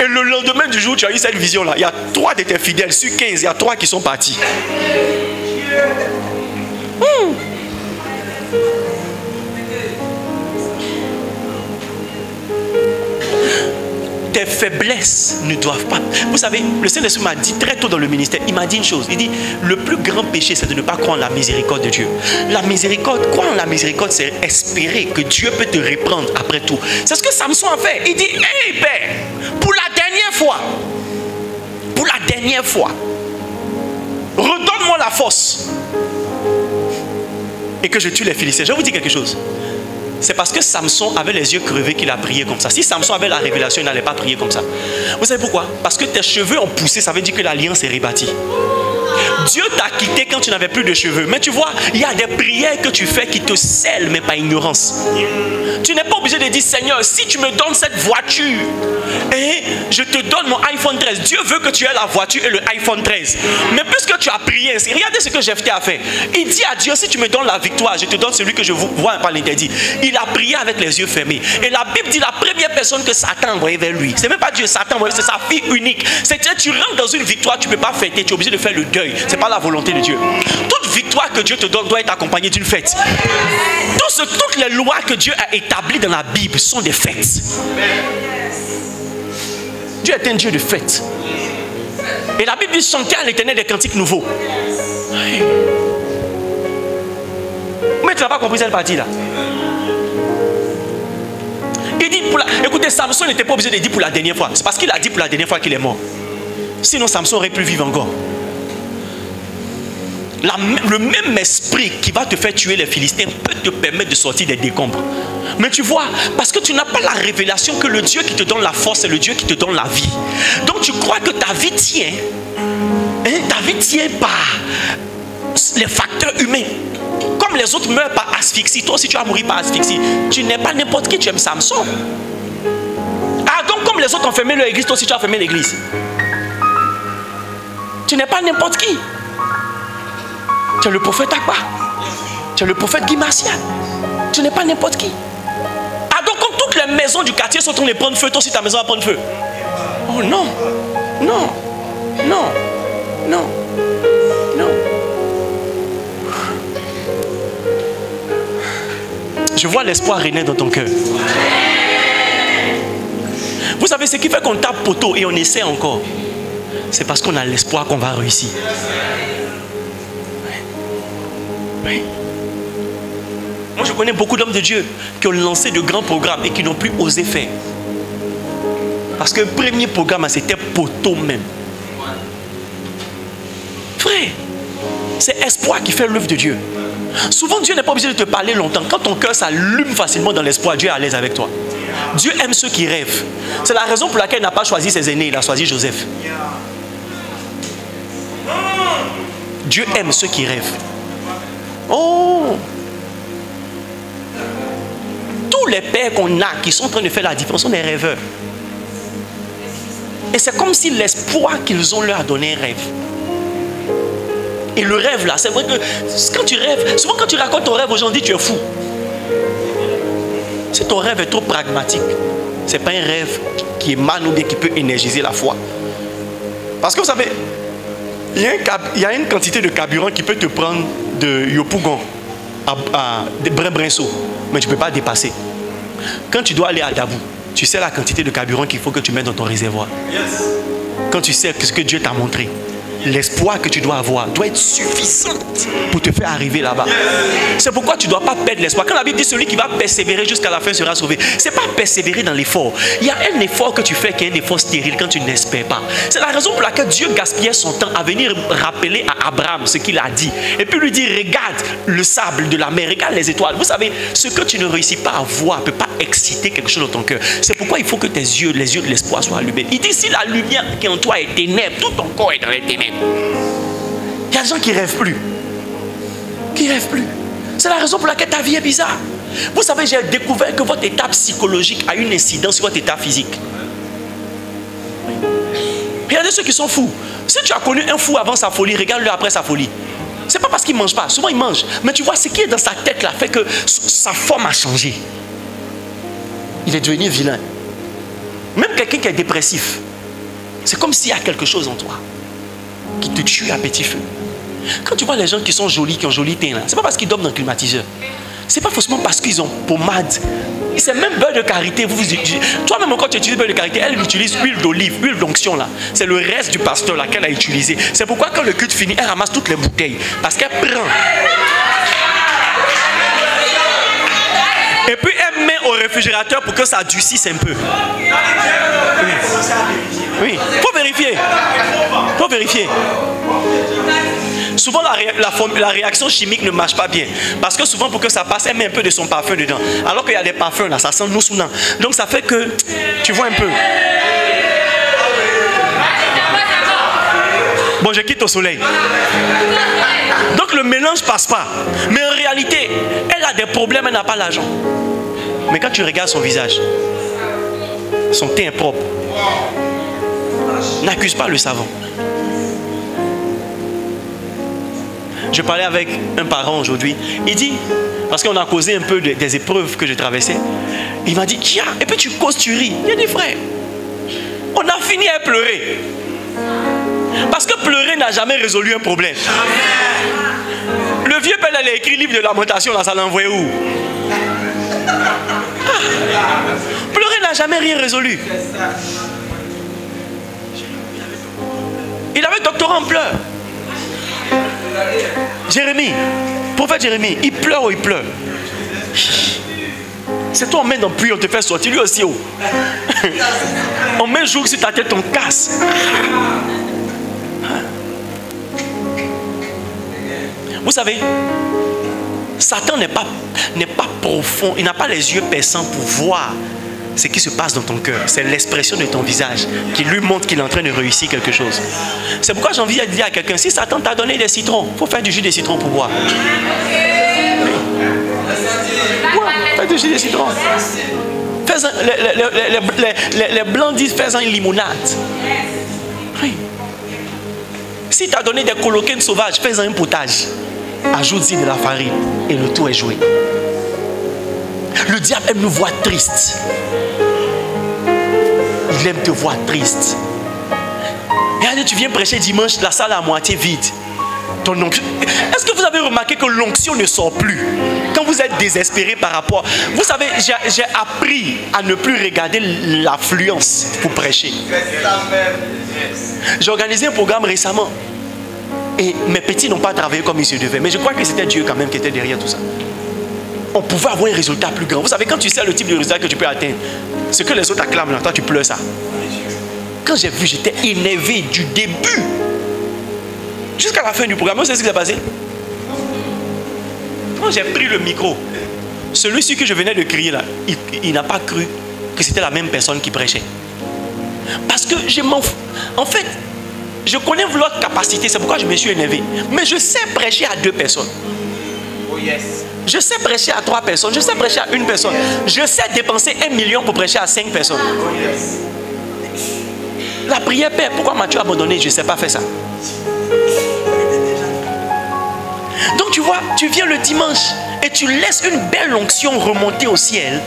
Et le lendemain du jour, tu as eu cette vision-là. Il y a trois de tes fidèles sur 15, il y a trois qui sont partis. Tes faiblesses ne doivent pas. Vous savez, le Saint-Esprit m'a dit très tôt dans le ministère, il m'a dit une chose. Il dit, le plus grand péché, c'est de ne pas croire en la miséricorde de Dieu. La miséricorde, croire en la miséricorde, c'est espérer que Dieu peut te reprendre après tout. C'est ce que Samson a fait. Il dit, hé Père, pour la dernière fois, pour la dernière fois, redonne-moi la force et que je tue les Philistins. Je vais vous dire quelque chose. C'est parce que Samson avait les yeux crevés qu'il a prié comme ça. Si Samson avait la révélation, il n'allait pas prier comme ça. Vous savez pourquoi? Parce que tes cheveux ont poussé, ça veut dire que l'alliance est rebâtie. Dieu t'a quitté quand tu n'avais plus de cheveux. Mais tu vois, il y a des prières que tu fais qui te scellent, mais par ignorance. Tu n'es pas obligé de dire, Seigneur, si tu me donnes cette voiture, et je te donne mon iPhone 13. Dieu veut que tu aies la voiture et le iPhone 13. Mais puisque tu as prié regardez ce que Jephthé a fait. Il dit à Dieu, si tu me donnes la victoire, je te donne celui que je vois par l'interdit. Il a prié avec les yeux fermés. Et la Bible dit, la première personne que Satan a envoyé vers lui, c'est même pas Dieu, Satan, c'est sa fille unique. C'est-à-dire, tu rentres dans une victoire, tu ne peux pas fêter, tu es obligé de faire le deuil. Ce n'est pas la volonté de Dieu. Toute victoire que Dieu te donne doit être accompagnée d'une fête. toutes les lois que Dieu a établies dans la Bible sont des fêtes. Dieu est un Dieu de fête. Et la Bible dit chanter à l'éternel des cantiques nouveaux. Mais tu n'as pas compris cette partie-là. Il dit pour la... Écoutez, Samson n'était pas obligé de dire pour la dernière fois. C'est parce qu'il a dit pour la dernière fois qu'il est mort. Sinon, Samson aurait pu vivre encore le même esprit qui va te faire tuer les Philistins peut te permettre de sortir des décombres. Mais tu vois, parce que tu n'as pas la révélation que le Dieu qui te donne la force est le Dieu qui te donne la vie. Donc tu crois que ta vie tient. Hein, ta vie tient par les facteurs humains. Comme les autres meurent par asphyxie, toi aussi tu vas mourir par asphyxie. Tu n'es pas n'importe qui, tu aimes Samson. Ah, donc comme les autres ont fermé leur église, toi aussi tu as fermé l'église. Tu n'es pas n'importe qui. Tu es le prophète Akba. Tu es le prophète Guy. Tu n'es pas n'importe qui. Ah donc quand toutes les maisons du quartier sont en train de prendre feu, toi aussi ta maison va prendre feu. Oh non. Non. Non. Non. Non. Je vois l'espoir régner dans ton cœur. Vous savez ce qui fait qu'on tape poteau et on essaie encore C'est parce qu'on a l'espoir qu'on va réussir. Moi, je connais beaucoup d'hommes de Dieu qui ont lancé de grands programmes et qui n'ont plus osé faire. Parce que le premier programme, c'était poteau même. Frère, c'est espoir qui fait l'œuvre de Dieu. Souvent, Dieu n'est pas obligé de te parler longtemps. Quand ton cœur s'allume facilement dans l'espoir, Dieu est à l'aise avec toi. Dieu aime ceux qui rêvent. C'est la raison pour laquelle il n'a pas choisi ses aînés, il a choisi Joseph. Dieu aime ceux qui rêvent. Oh Tous les pères qu'on a qui sont en train de faire la différence sont des rêveurs. Et c'est comme si l'espoir qu'ils ont leur a donné un rêve. Et le rêve là, c'est vrai que quand tu rêves, souvent quand tu racontes ton rêve aux tu es fou. Si ton rêve est trop pragmatique, ce n'est pas un rêve qui émane ou bien qui peut énergiser la foi. Parce que vous savez, il y, a une quantité de carburant qui peut te prendre de Yopougon à, à Brebrinso, mais tu ne peux pas dépasser. Quand tu dois aller à Dabou, tu sais la quantité de carburant qu'il faut que tu mettes dans ton réservoir. Quand tu sais ce que Dieu t'a montré l'espoir que tu dois avoir doit être suffisant pour te faire arriver là-bas. C'est pourquoi tu ne dois pas perdre l'espoir. Quand la Bible dit celui qui va persévérer jusqu'à la fin sera sauvé, c'est pas persévérer dans l'effort. Il y a un effort que tu fais qui est un effort stérile quand tu n'espères pas. C'est la raison pour laquelle Dieu gaspillait son temps à venir rappeler à Abraham ce qu'il a dit. Et puis lui dire, regarde le sable de la mer, regarde les étoiles. Vous savez, ce que tu ne réussis pas à voir ne peut pas exciter quelque chose dans ton cœur. C'est pourquoi il faut que tes yeux, les yeux de l'espoir soient allumés. Il dit, si la lumière qui est en toi est ténèbre, tout ton corps est dans les ténèbres. Il y a des gens qui rêvent plus. Qui rêvent plus. C'est la raison pour laquelle ta vie est bizarre. Vous savez, j'ai découvert que votre état psychologique a une incidence sur votre état physique. Regardez ceux qui sont fous. Si tu as connu un fou avant sa folie, regarde-le après sa folie. C'est pas parce qu'il ne mange pas. Souvent, il mange. Mais tu vois, ce qui est dans sa tête là fait que sa forme a changé. Il est devenu vilain. Même quelqu'un qui est dépressif, c'est comme s'il y a quelque chose en toi qui te tue à petit feu. Quand tu vois les gens qui sont jolis, qui ont joli teint, c'est pas parce qu'ils dorment dans le climatiseur. C'est pas forcément parce qu'ils ont pommade. C'est même beurre de karité. Vous, toi-même, quand tu utilises beurre de karité, elle utilise huile d'olive, huile d'onction. C'est le reste du pasteur qu'elle a utilisé. C'est pourquoi quand le culte finit, elle ramasse toutes les bouteilles. Parce qu'elle prend. Et puis elle met au réfrigérateur pour que ça durcisse un peu. Il faut vérifier. Faut vérifier. Souvent, la, réaction chimique ne marche pas bien. Parce que souvent, pour que ça passe, elle met un peu de son parfum dedans. Alors qu'il y a des parfums là, ça sent nous soudain. Donc, ça fait que tu vois un peu. Bon, je quitte au soleil. Donc, le mélange passe pas. Mais en réalité, elle a des problèmes, elle n'a pas l'argent. Mais quand tu regardes son visage, son teint est propre. N'accuse pas le savant. Je parlais avec un parent aujourd'hui. Il dit, parce qu'on a causé un peu des épreuves que j'ai traversées, il m'a dit, tiens, et puis tu causes, tu ris. Il a dit, frère, on a fini à pleurer. Parce que pleurer n'a jamais résolu un problème. Le vieux père, il a écrit livre de lamentation, là, ça l'a envoyé où? Pleurer n'a jamais rien résolu. Il avait doctorat en pleurs. Jérémie, prophète Jérémie, il pleure ou il pleure C'est toi, on met dans pluie, on te fait sortir, lui aussi. Oh. on met jour sur ta tête, on casse. Vous savez, Satan n'est pas, pas profond, il n'a pas les yeux perçants pour voir ce qui se passe dans ton cœur. C'est l'expression de ton visage qui lui montre qu'il est en train de réussir quelque chose. C'est pourquoi j'ai envie de dire à quelqu'un, si Satan t'a donné des citrons, il faut faire du jus de citron pour boire. fais du jus de citron. les, blancs disent fais-en une limonade. Si tu as donné des coloquines sauvages, fais-en un potage. Ajoute-y de la farine et le tout est joué. Le diable aime nous voir tristes. Il aime te voir triste. Regardez, tu viens prêcher dimanche, la salle à moitié vide. Ton Est-ce que vous avez remarqué que l'onction ne sort plus? Quand vous êtes désespéré par rapport. Vous savez, j'ai appris à ne plus regarder l'affluence pour prêcher. J'ai organisé un programme récemment. Et mes petits n'ont pas travaillé comme ils se devaient. Mais je crois que c'était Dieu quand même qui était derrière tout ça. On pouvait avoir un résultat plus grand. Vous savez, quand tu sais le type de résultat que tu peux atteindre, ce que les autres acclament là, toi tu pleures ça. Quand j'ai vu, j'étais énervé du début jusqu'à la fin du programme. Vous savez ce qui s'est passé? Quand j'ai pris le micro, celui-ci que je venais de crier là, il, n'a pas cru que c'était la même personne qui prêchait. Parce que je m'en En fait, je connais votre capacité, c'est pourquoi je me suis énervé. Mais je sais prêcher à deux personnes. Oh, je sais prêcher à trois personnes. Je sais prêcher à une personne. Je sais dépenser un million pour prêcher à cinq personnes. Oh, La prière, Père, pourquoi m'as-tu abandonné? Je ne sais pas faire ça. Donc tu vois, tu viens le dimanche et tu laisses une belle onction remonter au ciel.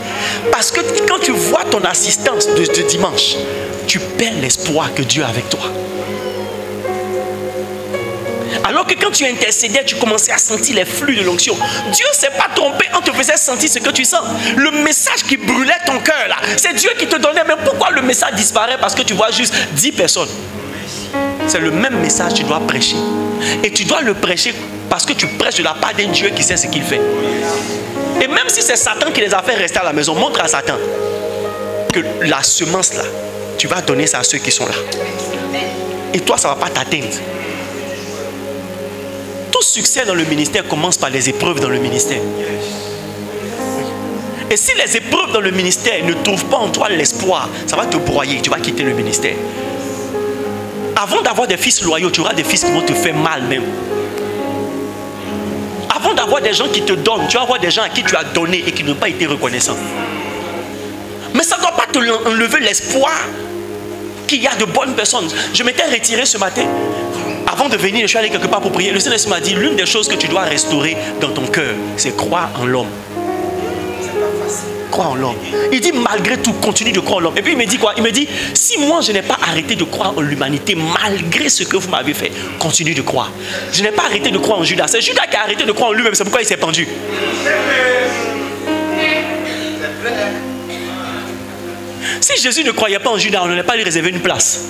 Parce que quand tu vois ton assistance de, de dimanche, tu perds l'espoir que Dieu est avec toi. Que quand tu intercédais, tu commençais à sentir les flux de l'onction. Dieu ne s'est pas trompé en te faisant sentir ce que tu sens. Le message qui brûlait ton cœur là, c'est Dieu qui te donnait. Mais pourquoi le message disparaît? Parce que tu vois juste 10 personnes. C'est le même message que tu dois prêcher. Et tu dois le prêcher parce que tu prêches de la part d'un Dieu qui sait ce qu'il fait. Et même si c'est Satan qui les a fait rester à la maison, montre à Satan que la semence là, tu vas donner ça à ceux qui sont là. Et toi, ça ne va pas t'atteindre. Tout succès dans le ministère commence par les épreuves dans le ministère. Et si les épreuves dans le ministère ne trouvent pas en toi l'espoir, ça va te broyer, tu vas quitter le ministère. Avant d'avoir des fils loyaux, tu auras des fils qui vont te faire mal même. Avant d'avoir des gens qui te donnent, tu vas avoir des gens à qui tu as donné et qui n'ont pas été reconnaissants. Mais ça ne doit pas te enlever l'espoir qu'il y a de bonnes personnes. Je m'étais retiré ce matin. Avant de venir, je suis allé quelque part pour prier. Le Seigneur m'a dit, l'une des choses que tu dois restaurer dans ton cœur, c'est croire en l'homme. Croire en l'homme. Il dit, malgré tout, continue de croire en l'homme. Et puis il me dit quoi? Il me dit, si moi je n'ai pas arrêté de croire en l'humanité, malgré ce que vous m'avez fait, continue de croire. Je n'ai pas arrêté de croire en Judas. C'est Judas qui a arrêté de croire en lui-même. C'est pourquoi il s'est pendu. Si Jésus ne croyait pas en Judas, on n'aurait pas lui réservé une place.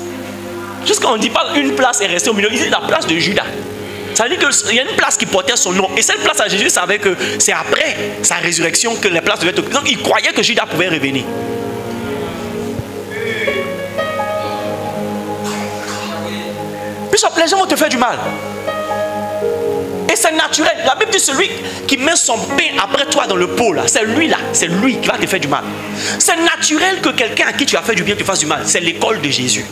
Jusqu'à on dit pas une place est restée au milieu, il dit la place de Judas. Ça veut dire qu'il y a une place qui portait son nom. Et cette place à Jésus savait que c'est après sa résurrection que la place devait être. Donc il croyait que Judas pouvait revenir. Bishop, les gens vont te faire du mal. Et c'est naturel. La Bible dit celui qui met son pain après toi dans le pot, là, c'est lui là, c'est lui qui va te faire du mal. C'est naturel que quelqu'un à qui tu as fait du bien te fasse du mal. C'est l'école de Jésus.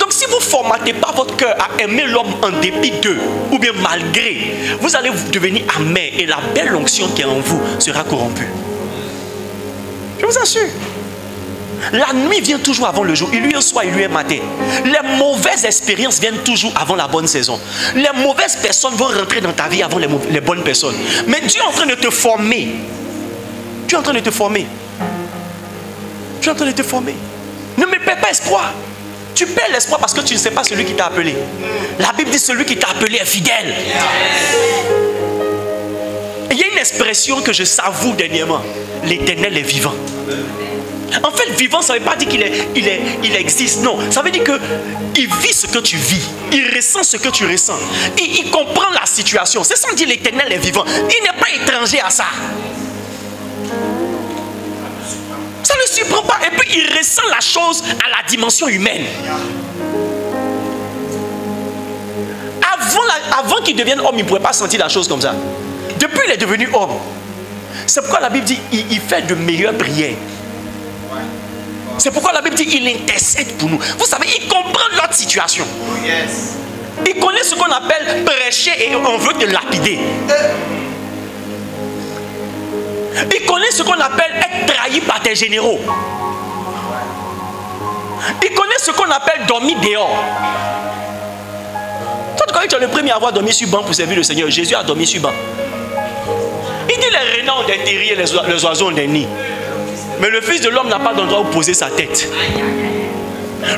Donc si vous ne formatez pas votre cœur à aimer l'homme en dépit d'eux, ou bien malgré, vous allez devenir amer et la belle onction qui est en vous sera corrompue. Je vous assure. La nuit vient toujours avant le jour. Il lui est soir, il lui est matin. Les mauvaises expériences viennent toujours avant la bonne saison. Les mauvaises personnes vont rentrer dans ta vie avant les, bonnes personnes. Mais Dieu est en train de te former. Dieu est en train de te former. Dieu est en train de te former. Ne me perds pas espoir. Tu perds l'espoir parce que tu ne sais pas celui qui t'a appelé. La Bible dit celui qui t'a appelé est fidèle. Il y a une expression que je savoure dernièrement. L'éternel est vivant. En fait, vivant, ça ne veut pas dire qu'il existe. Non, ça veut dire qu'il vit ce que tu vis. Il ressent ce que tu ressens. Il, comprend la situation. C'est sans dire l'éternel est vivant. Il n'est pas étranger à ça. Ça ne le surprend pas. Et puis, il ressent la chose à la dimension humaine. Avant, avant qu'il devienne homme, il ne pourrait pas sentir la chose comme ça. Depuis, il est devenu homme. C'est pourquoi la Bible dit il, il fait de meilleures prières. C'est pourquoi la Bible dit il intercède pour nous. Vous savez, il comprend notre situation. Il connaît ce qu'on appelle prêcher et on veut te lapider. Il connaît ce qu'on appelle être trahi par tes généraux. Il connaît ce qu'on appelle dormir dehors. Toi, tu es le premier à avoir dormi sur banc pour servir le Seigneur. Jésus a dormi sur banc. Il dit les renards ont des terriers, les oiseaux ont des nids. Mais le Fils de l'homme n'a pas d'endroit où poser sa tête.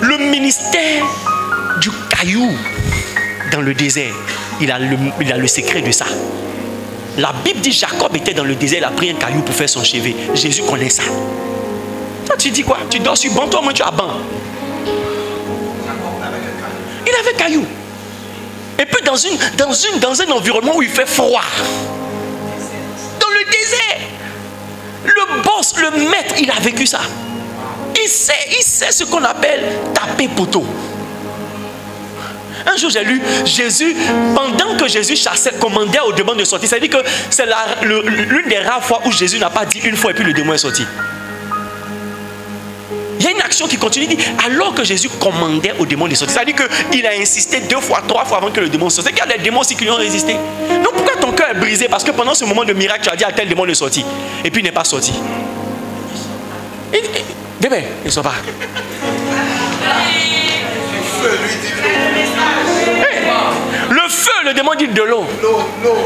Le ministère du caillou dans le désert, il a le, secret de ça. La Bible dit Jacob était dans le désert, il a pris un caillou pour faire son chevet. Jésus connaît ça. Toi, tu dis quoi? Tu dors sur banc, toi, moi, tu as banc. Il avait caillou. Et puis dans, une, dans, une, dans un environnement où il fait froid. Dans le désert. Le boss, le maître, il a vécu ça. Il sait, il sait ce qu'on appelle taper poteau. Un jour, j'ai lu Jésus, pendant que Jésus chassait, commandait aux démons de sortir. Ça veut dire que c'est l'une des rares fois où Jésus n'a pas dit une fois et puis le démon est sorti. Il y a une action qui continue. Dit, alors que Jésus commandait aux démons de sortir. Ça veut dire qu'il a insisté deux fois, trois fois avant que le démon sorte. C'est qu'il y a des démons aussi qui lui ont résisté. Donc pourquoi ton cœur est brisé? Parce que pendant ce moment de miracle, tu as dit à tel démon de sortir. Et puis il n'est pas sorti. Bébé, il ne sort pas. Le feu, le démon dit de l'eau. L'eau, l'eau.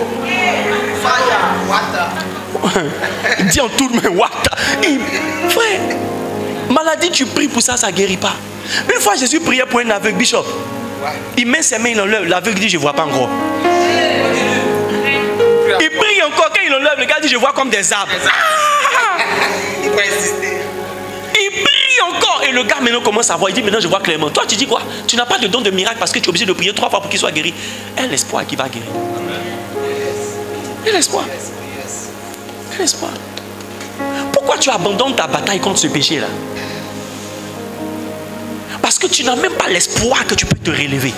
Fire, water. Il dit en tout le monde, water. frère, maladie, tu pries pour ça, ça ne guérit pas. Une fois, Jésus priait pour un aveugle, Bishop. Il met ses mains, il enlève. L'aveugle dit, je ne vois pas encore. Il prie encore. Quand il enlève, le gars dit, je vois comme des arbres. Il va insister. Il prie encore. Et le gars maintenant commence à voir. Il dit, maintenant je vois clairement. Toi, tu dis quoi? Tu n'as pas de don de miracle parce que tu es obligé de prier trois fois pour qu'il soit guéri. Et l'espoir qui va guérir. Et l'espoir. Et l'espoir. Pourquoi tu abandonnes ta bataille contre ce péché-là? Que tu n'as même pas l'espoir que tu peux te relever.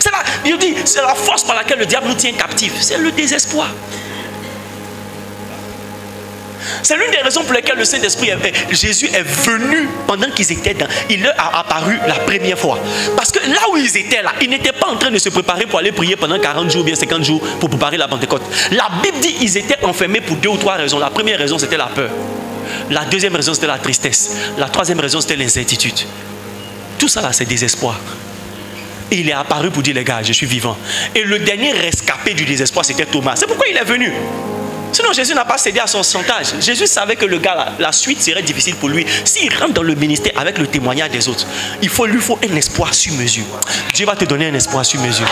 C'est la, c'est la force par laquelle le diable nous tient captifs. C'est le désespoir. C'est l'une des raisons pour lesquelles le Saint-Esprit, Jésus est venu pendant qu'ils étaient dans. Il leur a apparu la première fois. Parce que là où ils étaient là, ils n'étaient pas en train de se préparer pour aller prier pendant 40 jours ou bien 50 jours pour préparer la Pentecôte. La Bible dit qu'ils étaient enfermés pour deux ou trois raisons. La première raison, c'était la peur. La deuxième raison, c'était la tristesse. La troisième raison, c'était l'incertitude. Tout ça là, c'est désespoir. Et il est apparu pour dire, les gars, je suis vivant. Et le dernier rescapé du désespoir, c'était Thomas. C'est pourquoi il est venu. Sinon, Jésus n'a pas cédé à son chantage. Jésus savait que le gars, la, suite serait difficile pour lui. S'il rentre dans le ministère avec le témoignage des autres, il lui faut un espoir sur mesure. Dieu va te donner un espoir sur mesure.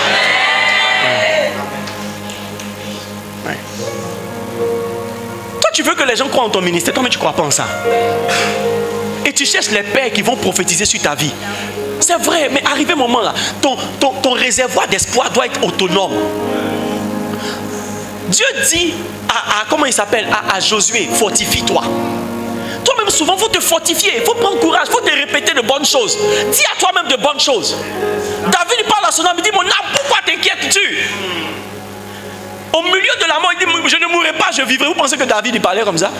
Tu veux que les gens croient en ton ministère, toi, mais tu ne crois pas en ça. Et tu cherches les pères qui vont prophétiser sur ta vie. C'est vrai, mais arrivé un moment là, ton, ton, réservoir d'espoir doit être autonome. Dieu dit à, comment il s'appelle? À, Josué, fortifie-toi. Toi-même, souvent, il faut te fortifier, il faut prendre courage, il faut te répéter de bonnes choses. Dis à toi-même de bonnes choses. David parle à son âme, il dit Mon âme, pourquoi t'inquiètes-tu? Au milieu de la mort, il dit Je ne mourrai pas, je vivrai. Vous pensez que David, il parlait comme ça?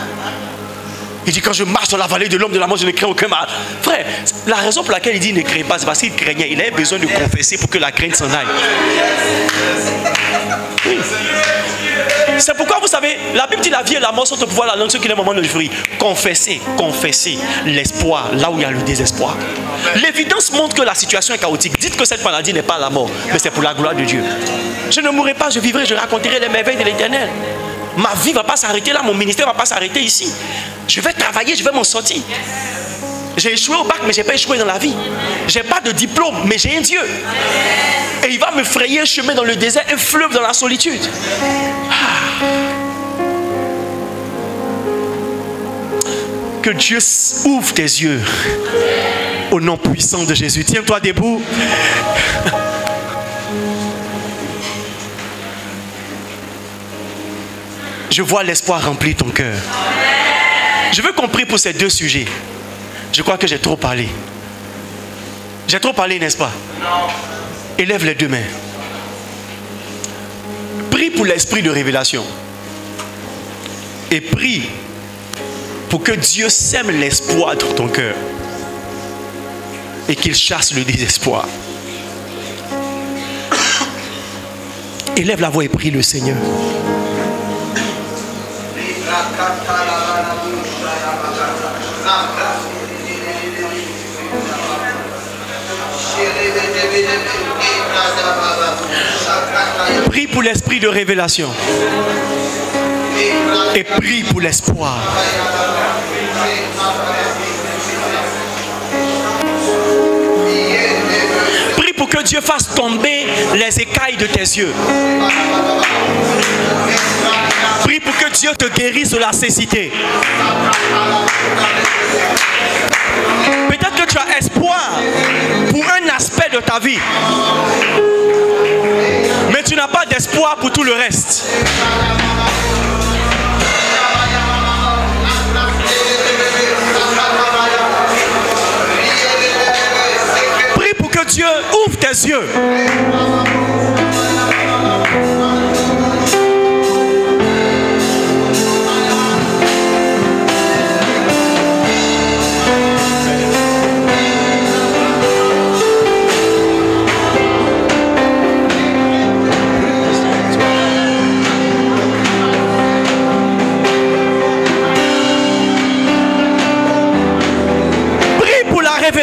Il dit quand je marche dans la vallée de l'homme de la mort, je ne crains aucun mal. Frère, la raison pour laquelle il dit ne crains pas, c'est parce qu'il craignait. Il avait besoin de confesser pour que la crainte s'en aille. C'est pourquoi vous savez, la Bible dit la vie et la mort sont au pouvoir la langue, ce qui est le moment de fruit. Confessez, confessez l'espoir là où il y a le désespoir. L'évidence montre que la situation est chaotique. Dites que cette maladie n'est pas la mort, mais c'est pour la gloire de Dieu. Je ne mourrai pas, je vivrai, je raconterai les merveilles de l'éternel. Ma vie ne va pas s'arrêter là, mon ministère ne va pas s'arrêter ici. Je vais travailler, je vais m'en sortir. J'ai échoué au bac, mais je n'ai pas échoué dans la vie. Je n'ai pas de diplôme, mais j'ai un Dieu. Et il va me frayer un chemin dans le désert, un fleuve dans la solitude. Ah. Que Dieu ouvre tes yeux au nom puissant de Jésus. Tiens-toi debout. Je vois l'espoir remplir ton cœur. Je veux qu'on prie pour ces deux sujets. Je crois que j'ai trop parlé. J'ai trop parlé, n'est-ce pas? Élève les deux mains. Prie pour l'esprit de révélation. Et prie pour que Dieu sème l'espoir dans ton cœur. Et qu'il chasse le désespoir. Élève la voix et prie le Seigneur. Prie pour l'esprit de révélation. Et prie pour l'espoir. Prie pour que Dieu fasse tomber les écailles de tes yeux. Prie pour que Dieu te guérisse de la cécité. Peut-être que tu as espoir pour un aspect de ta vie. Mais tu n'as pas d'espoir pour tout le reste. Prie pour que Dieu ouvre tes yeux.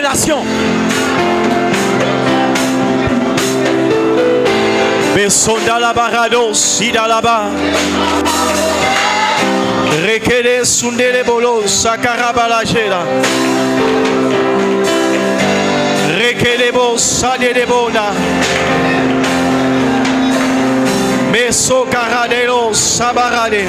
generación. Besón de alabarado, si de alabar. Requere sundele bolo, sacarabalajera. Requere vos, sale de bona. Beso caradero, sabarade.